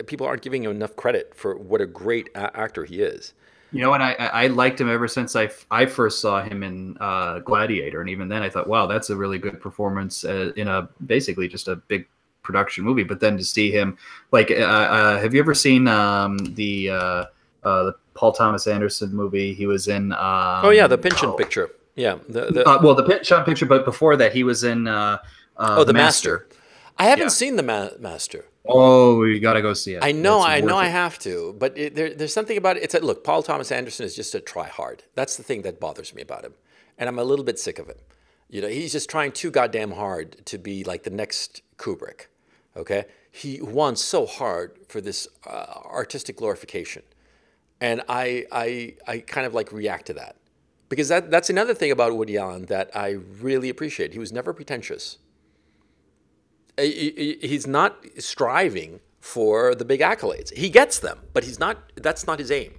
Speaker 2: people aren't giving him enough credit for what a great a- actor he is.
Speaker 1: You know, and I, I liked him ever since I, I first saw him in uh, Gladiator. And even then I thought, wow, that's a really good performance uh, in a basically just a big production movie. But then to see him, like, uh, uh, have you ever seen um, the uh, uh, the Paul Thomas Anderson movie? He was in. Um,
Speaker 2: oh yeah, the Pynchon oh. picture. Yeah,
Speaker 1: the, the... Uh, well, the Pynchon picture, but before that, he was in. Uh,
Speaker 2: oh, the, Master. Master. I haven't yeah. seen the Ma- Master.
Speaker 1: Oh, you got to go see it.
Speaker 2: I know, I know, it. I have to, but it, there, there's something about it. It's a, look, Paul Thomas Anderson is just a try hard. That's the thing that bothers me about him, and I'm a little bit sick of him. You know, he's just trying too goddamn hard to be like the next Kubrick. Okay, he wants so hard for this uh, artistic glorification, and I, I, I kind of like react to that because that, that's another thing about Woody Allen that I really appreciate. He was never pretentious. He's not striving for the big accolades. He gets them, but he's not. That's not his aim.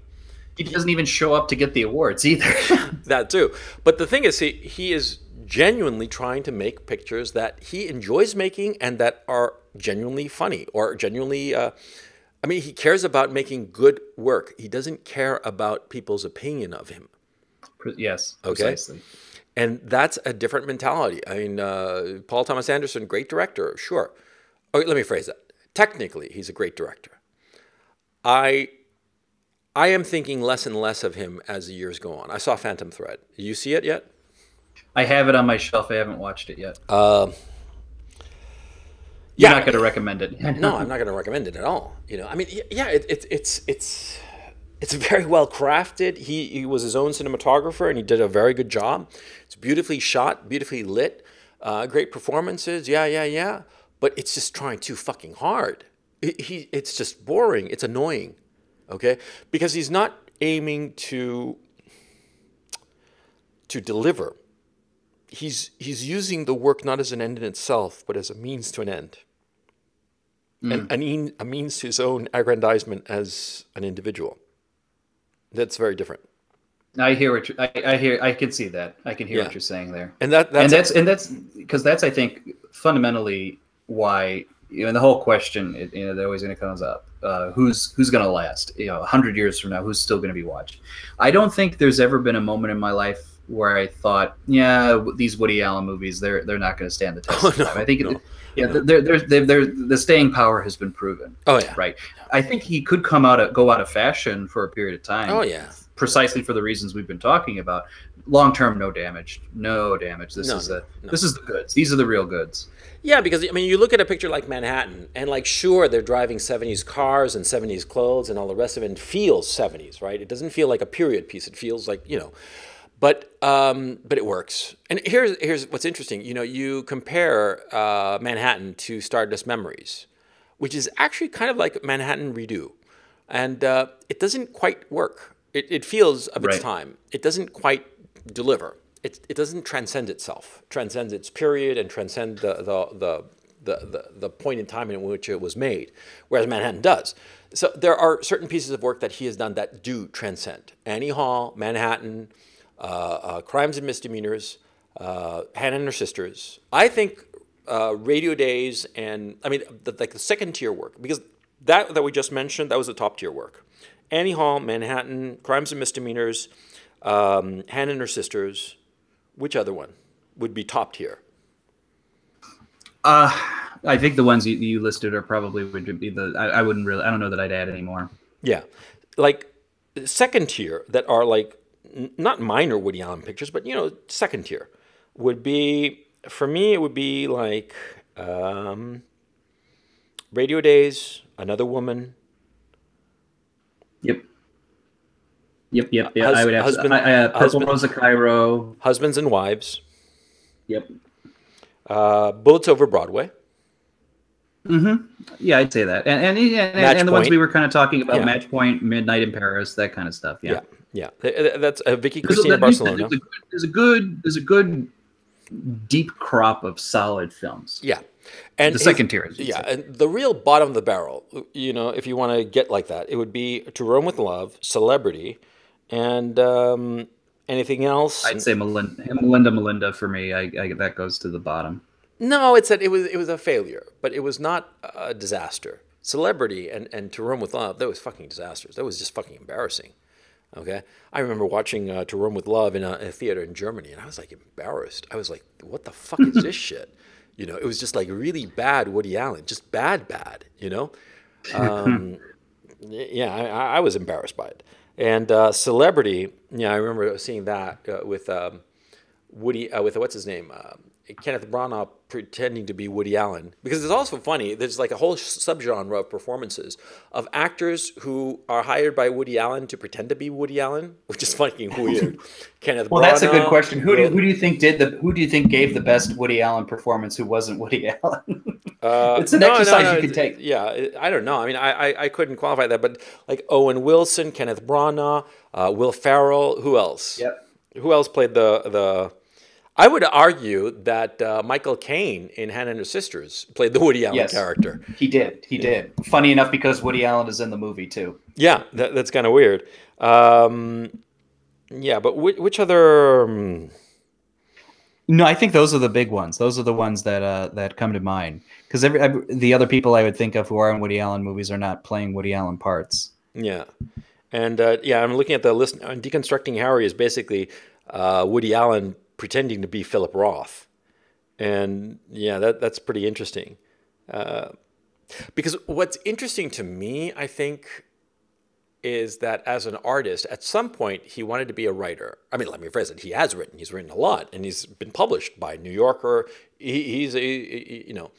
Speaker 1: He doesn't even show up to get the awards either.
Speaker 2: that too. But the thing is, he he is genuinely trying to make pictures that he enjoys making and that are genuinely funny or genuinely. Uh, I mean, he cares about making good work. He doesn't care about people's opinion of him.
Speaker 1: Yes. Okay. Precisely.
Speaker 2: And that's a different mentality. I mean, uh, Paul Thomas Anderson, great director, sure. Okay, let me phrase that. Technically, he's a great director. I I am thinking less and less of him as the years go on. I saw Phantom Thread. You see it yet?
Speaker 1: I have it on my shelf. I haven't watched it yet.
Speaker 2: Uh,
Speaker 1: You're yeah, not going to recommend it.
Speaker 2: no, I'm not going to recommend it at all. You know, I mean, yeah, it, it, it's it's it's very well crafted. He he was his own cinematographer, and he did a very good job. It's beautifully shot, beautifully lit, uh, great performances. Yeah, yeah, yeah. But it's just trying too fucking hard. It, he, it's just boring. It's annoying. Okay, because he's not aiming to to deliver he's he's using the work not as an end in itself, but as a means to an end, mm. and an, a means to his own aggrandizement as an individual. That's very different.
Speaker 1: I hear what I, I, hear. I can see that. I can hear yeah. what you're saying there.
Speaker 2: And that that's
Speaker 1: and that's and that's because that's I think fundamentally why you know the whole question you know that always going to comes up uh, who's who's going to last you know 100 years from now who's still going to be watched i don't think there's ever been a moment in my life where I thought, yeah, these Woody Allen movies, they're they're not going to stand the test.
Speaker 2: Oh,
Speaker 1: of time.
Speaker 2: no,
Speaker 1: I think,
Speaker 2: no,
Speaker 1: it, yeah, they're, they're, they're, they're, the staying power has been proven.
Speaker 2: Oh yeah.
Speaker 1: Right. I think he could come out of, go out of fashion for a period of time.
Speaker 2: Oh yeah.
Speaker 1: Precisely for the reasons we've been talking about. Long term, no damage. No damage. This
Speaker 2: No,
Speaker 1: is the
Speaker 2: no.
Speaker 1: this is the goods. These are the real goods.
Speaker 2: Yeah, because I mean, you look at a picture like Manhattan, and like, sure, they're driving '70s cars and '70s clothes and all the rest of it, and feels '70s, right? It doesn't feel like a period piece. It feels like you know, but um, but it works. And here's here's what's interesting. You know, you compare uh, Manhattan to Stardust Memories, which is actually kind of like Manhattan Redo, and uh, it doesn't quite work. It, it feels of its
Speaker 1: Right.
Speaker 2: time. It doesn't quite deliver. It, it doesn't transcend itself, transcends its period and transcend the, the, the, the, the, the point in time in which it was made, whereas Manhattan does. So there are certain pieces of work that he has done that do transcend. Annie Hall, Manhattan, Crimes and Misdemeanors, uh, Hannah and Her Sisters. I think uh, Radio Days and, I mean, the, like the second tier work, because that that we just mentioned, that was the top tier work. Annie Hall, Manhattan, Crimes and Misdemeanors, um, Hannah and Her Sisters. Which other one would be top tier?
Speaker 1: Uh, I think the ones you, you listed are probably would be the. I, I wouldn't really. I don't know that I'd add any more.
Speaker 2: Yeah, like second tier that are like not minor Woody Allen pictures, but you know, second tier would be for me. It would be like um, Radio Days, Another Woman.
Speaker 1: Yep. Yep. Yep. Yeah.
Speaker 2: Hus-
Speaker 1: I would have.
Speaker 2: husband-
Speaker 1: I, uh, Purple Rose of Cairo.
Speaker 2: Husbands and Wives,
Speaker 1: Yep.
Speaker 2: uh, Bullets Over Broadway. Mm-hmm.
Speaker 1: Yeah, I'd say that, and and and,
Speaker 2: Match
Speaker 1: and the ones we were kind of talking about,
Speaker 2: Yeah.
Speaker 1: Match Point, Midnight in Paris, that kind of stuff. Yeah.
Speaker 2: Yeah, yeah, Th- th- that's uh, Vicky
Speaker 1: There's
Speaker 2: Cristina
Speaker 1: there's a-
Speaker 2: Barcelona.
Speaker 1: There's a, good- there's a good. There's a good deep crop of solid films.
Speaker 2: Yeah, and
Speaker 1: The
Speaker 2: his-
Speaker 1: second tier, as you'd
Speaker 2: Yeah,
Speaker 1: say.
Speaker 2: and the real bottom of the barrel. You know, if you want to get like that, it would be To Rome with Love, Celebrity, and um, anything else.
Speaker 1: I'd say Melinda, Melinda, Melinda for me. I, I that goes to the bottom.
Speaker 2: No, it's that it was it was a failure, but it was not a disaster. Celebrity and and To Rome with Love, that was fucking disasters. That was just fucking embarrassing. Okay, I remember watching uh, To Rome with Love in a, a theater in Germany, and I was like embarrassed. I was like, "What the fuck is this shit?" You know, it was just like really bad Woody Allen, just bad, bad. You know, um, yeah, I, I was embarrassed by it. And uh, Celebrity, yeah, I remember seeing that uh, with um, Woody, uh, with what's his name, uh, Kenneth Branagh pretending to be Woody Allen. Because it's also funny. There's like a whole subgenre of performances of actors who are hired by Woody Allen to pretend to be Woody Allen, which is fucking weird. Kenneth.
Speaker 1: Well, that's a good question. Who do,
Speaker 2: Will-
Speaker 1: who do you think did the Who do you think gave the best Woody Allen performance? Who wasn't Woody Allen?
Speaker 2: Uh,
Speaker 1: It's an exercise you could take.
Speaker 2: Yeah, I don't know. I mean, I, I, I couldn't qualify that, but like Owen Wilson, Kenneth Branagh, uh, Will Ferrell, who else?
Speaker 1: yep.
Speaker 2: Who else played the the? I would argue that uh, Michael Caine in Hannah and Her Sisters played the Woody Allen
Speaker 1: Yes.
Speaker 2: character.
Speaker 1: He did. He did. Funny enough, because Woody Allen is in the movie too.
Speaker 2: Yeah, that, that's kind of weird. Um, yeah, but which, which other? um,
Speaker 1: No, I think those are the big ones. Those are the ones that uh, that come to mind. Because the other people I would think of who are in Woody Allen movies are not playing Woody Allen parts.
Speaker 2: Yeah, and uh, yeah, I'm looking at the list. Deconstructing Harry is basically uh, Woody Allen pretending to be Philip Roth, and yeah, that that's pretty interesting. Uh, because what's interesting to me, I think, is that as an artist, at some point he wanted to be a writer. I mean, let me phrase it: he has written, he's written a lot, and he's been published by New Yorker. He, he's a, you know.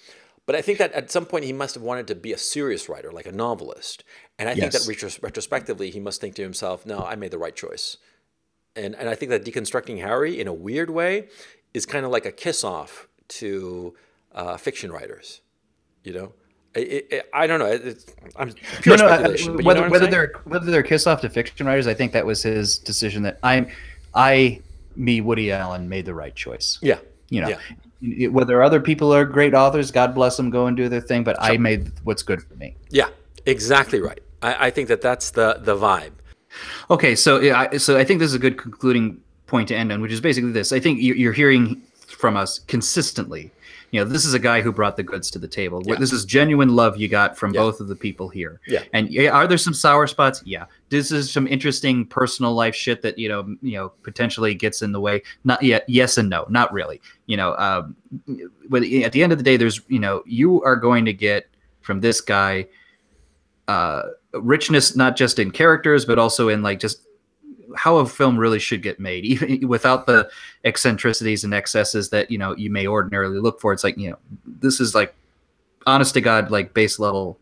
Speaker 2: But I think that at some point he must have wanted to be a serious writer, like a novelist. And I think that retros- retrospectively he must think to himself, "No, I made the right choice." And and I think that deconstructing Harry in a weird way is kind of like a kiss off to uh, fiction writers. You know, I- it, it, I don't know. It, it's, I'm pure
Speaker 1: No, no,
Speaker 2: speculation. know
Speaker 1: whether whether they're whether they're kiss off to fiction writers, I think that was his decision. That I'm, I, me, Woody Allen made the right choice.
Speaker 2: yeah,
Speaker 1: You know,
Speaker 2: Yeah.
Speaker 1: Whether other people are great authors, God bless them, go and do their thing. But I made what's good for me.
Speaker 2: yeah, exactly right. I, I think that that's the the vibe.
Speaker 1: Okay, so yeah, so I think this is a good concluding point to end on, which is basically this. I think you- you're hearing from us consistently. You know, this is a guy who brought the goods to the table.
Speaker 2: Yeah.
Speaker 1: This is genuine love you got from
Speaker 2: Yeah.
Speaker 1: both of the people here.
Speaker 2: Yeah.
Speaker 1: And are there some sour spots? Yeah. This is some interesting personal life shit that you know, you know, potentially gets in the way. Not yet. Yes and no. Not really. You know, um, but at the end of the day, there's you know, you are going to get from this guy uh, richness, not just in characters, but also in like just how a film really should get made, even without the eccentricities and excesses that you know you may ordinarily look for. It's like you know, this is like honest to god, like base level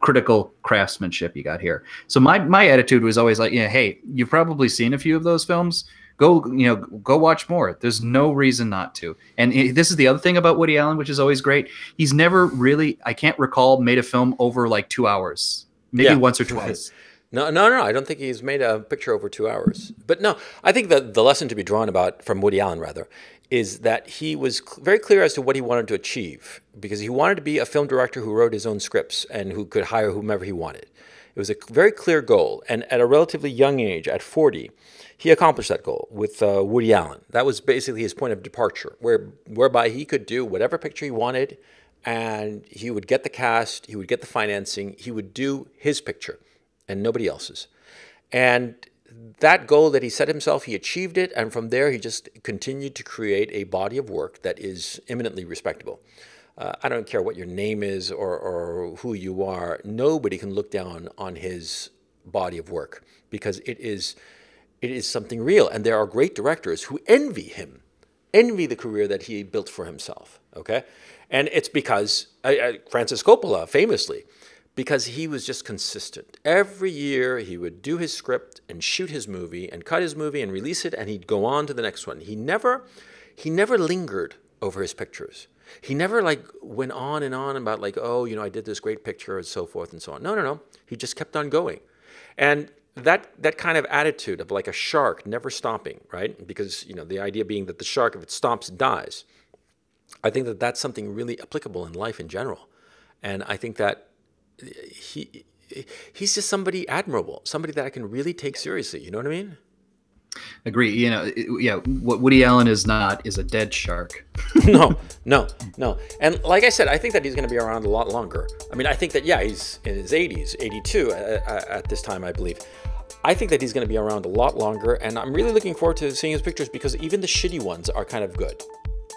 Speaker 1: critical craftsmanship you got here. So my my attitude was always like, yeah, hey, you've probably seen a few of those films. Go, you know, go watch more. There's no reason not to. And this is the other thing about Woody Allen, which is always great. He's never really, I can't recall, made a film over like two hours. Maybe
Speaker 2: Yeah.
Speaker 1: once or twice.
Speaker 2: No, no, no. I don't think he's made a picture over two hours. But no, I think that the lesson to be drawn about from Woody Allen, rather, is that he was cl- very clear as to what he wanted to achieve because he wanted to be a film director who wrote his own scripts and who could hire whomever he wanted. It was a very clear goal, and at a relatively young age, at 40, he accomplished that goal with uh, Woody Allen. That was basically his point of departure, where whereby he could do whatever picture he wanted, and he would get the cast, he would get the financing, he would do his picture and nobody else's. And that goal that he set himself, he achieved it. And from there, he just continued to create a body of work that is eminently respectable. Uh, I don't care what your name is or, or who you are, nobody can look down on his body of work because it is, it is something real. And there are great directors who envy him, envy the career that he built for himself. Okay. And it's because uh, uh, Francis Coppola famously, because he was just consistent. Every year he would do his script and shoot his movie and cut his movie and release it and he'd go on to the next one. He never he never lingered over his pictures. He never like went on and on about like, oh, you know, I did this great picture and so forth and so on. No, no, no. He just kept on going. And that that kind of attitude of like a shark never stopping, right? Because, you know, the idea being that the shark if it stops it dies. I think that that's something really applicable in life in general. And I think that he he's just somebody admirable, somebody that I can really take seriously. You know what I mean?
Speaker 1: Agree. You know, yeah. What Woody Allen is not is a dead shark.
Speaker 2: no, no, no. And like I said, I think that he's going to be around a lot longer. I mean, I think that yeah, he's in his 80s, 82 at, at this time, I believe. I think that he's going to be around a lot longer, and I'm really looking forward to seeing his pictures because even the shitty ones are kind of good.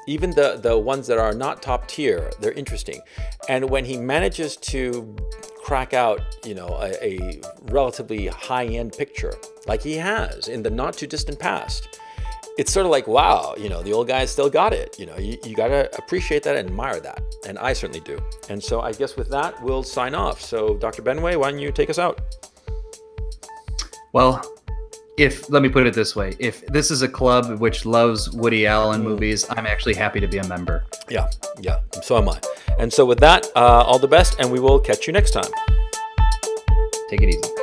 Speaker 2: Even the the ones that are not top tier, they're interesting. And when he manages to crack out, you know, a, a relatively high end picture like he has in the not too distant past, it's sort of like, wow, you know, the old guy still got it. You know, you, you got to appreciate that and admire that. And I certainly do. And so I guess with that, we'll sign off. So, Dr. Benway, why don't you take us out?
Speaker 1: Well, if let me put it this way, if this is a club which loves Woody Allen movies, I'm actually happy to be a member.
Speaker 2: Yeah, yeah, so am I. And so with that, uh, all the best, and we will catch you next time.
Speaker 1: Take it easy.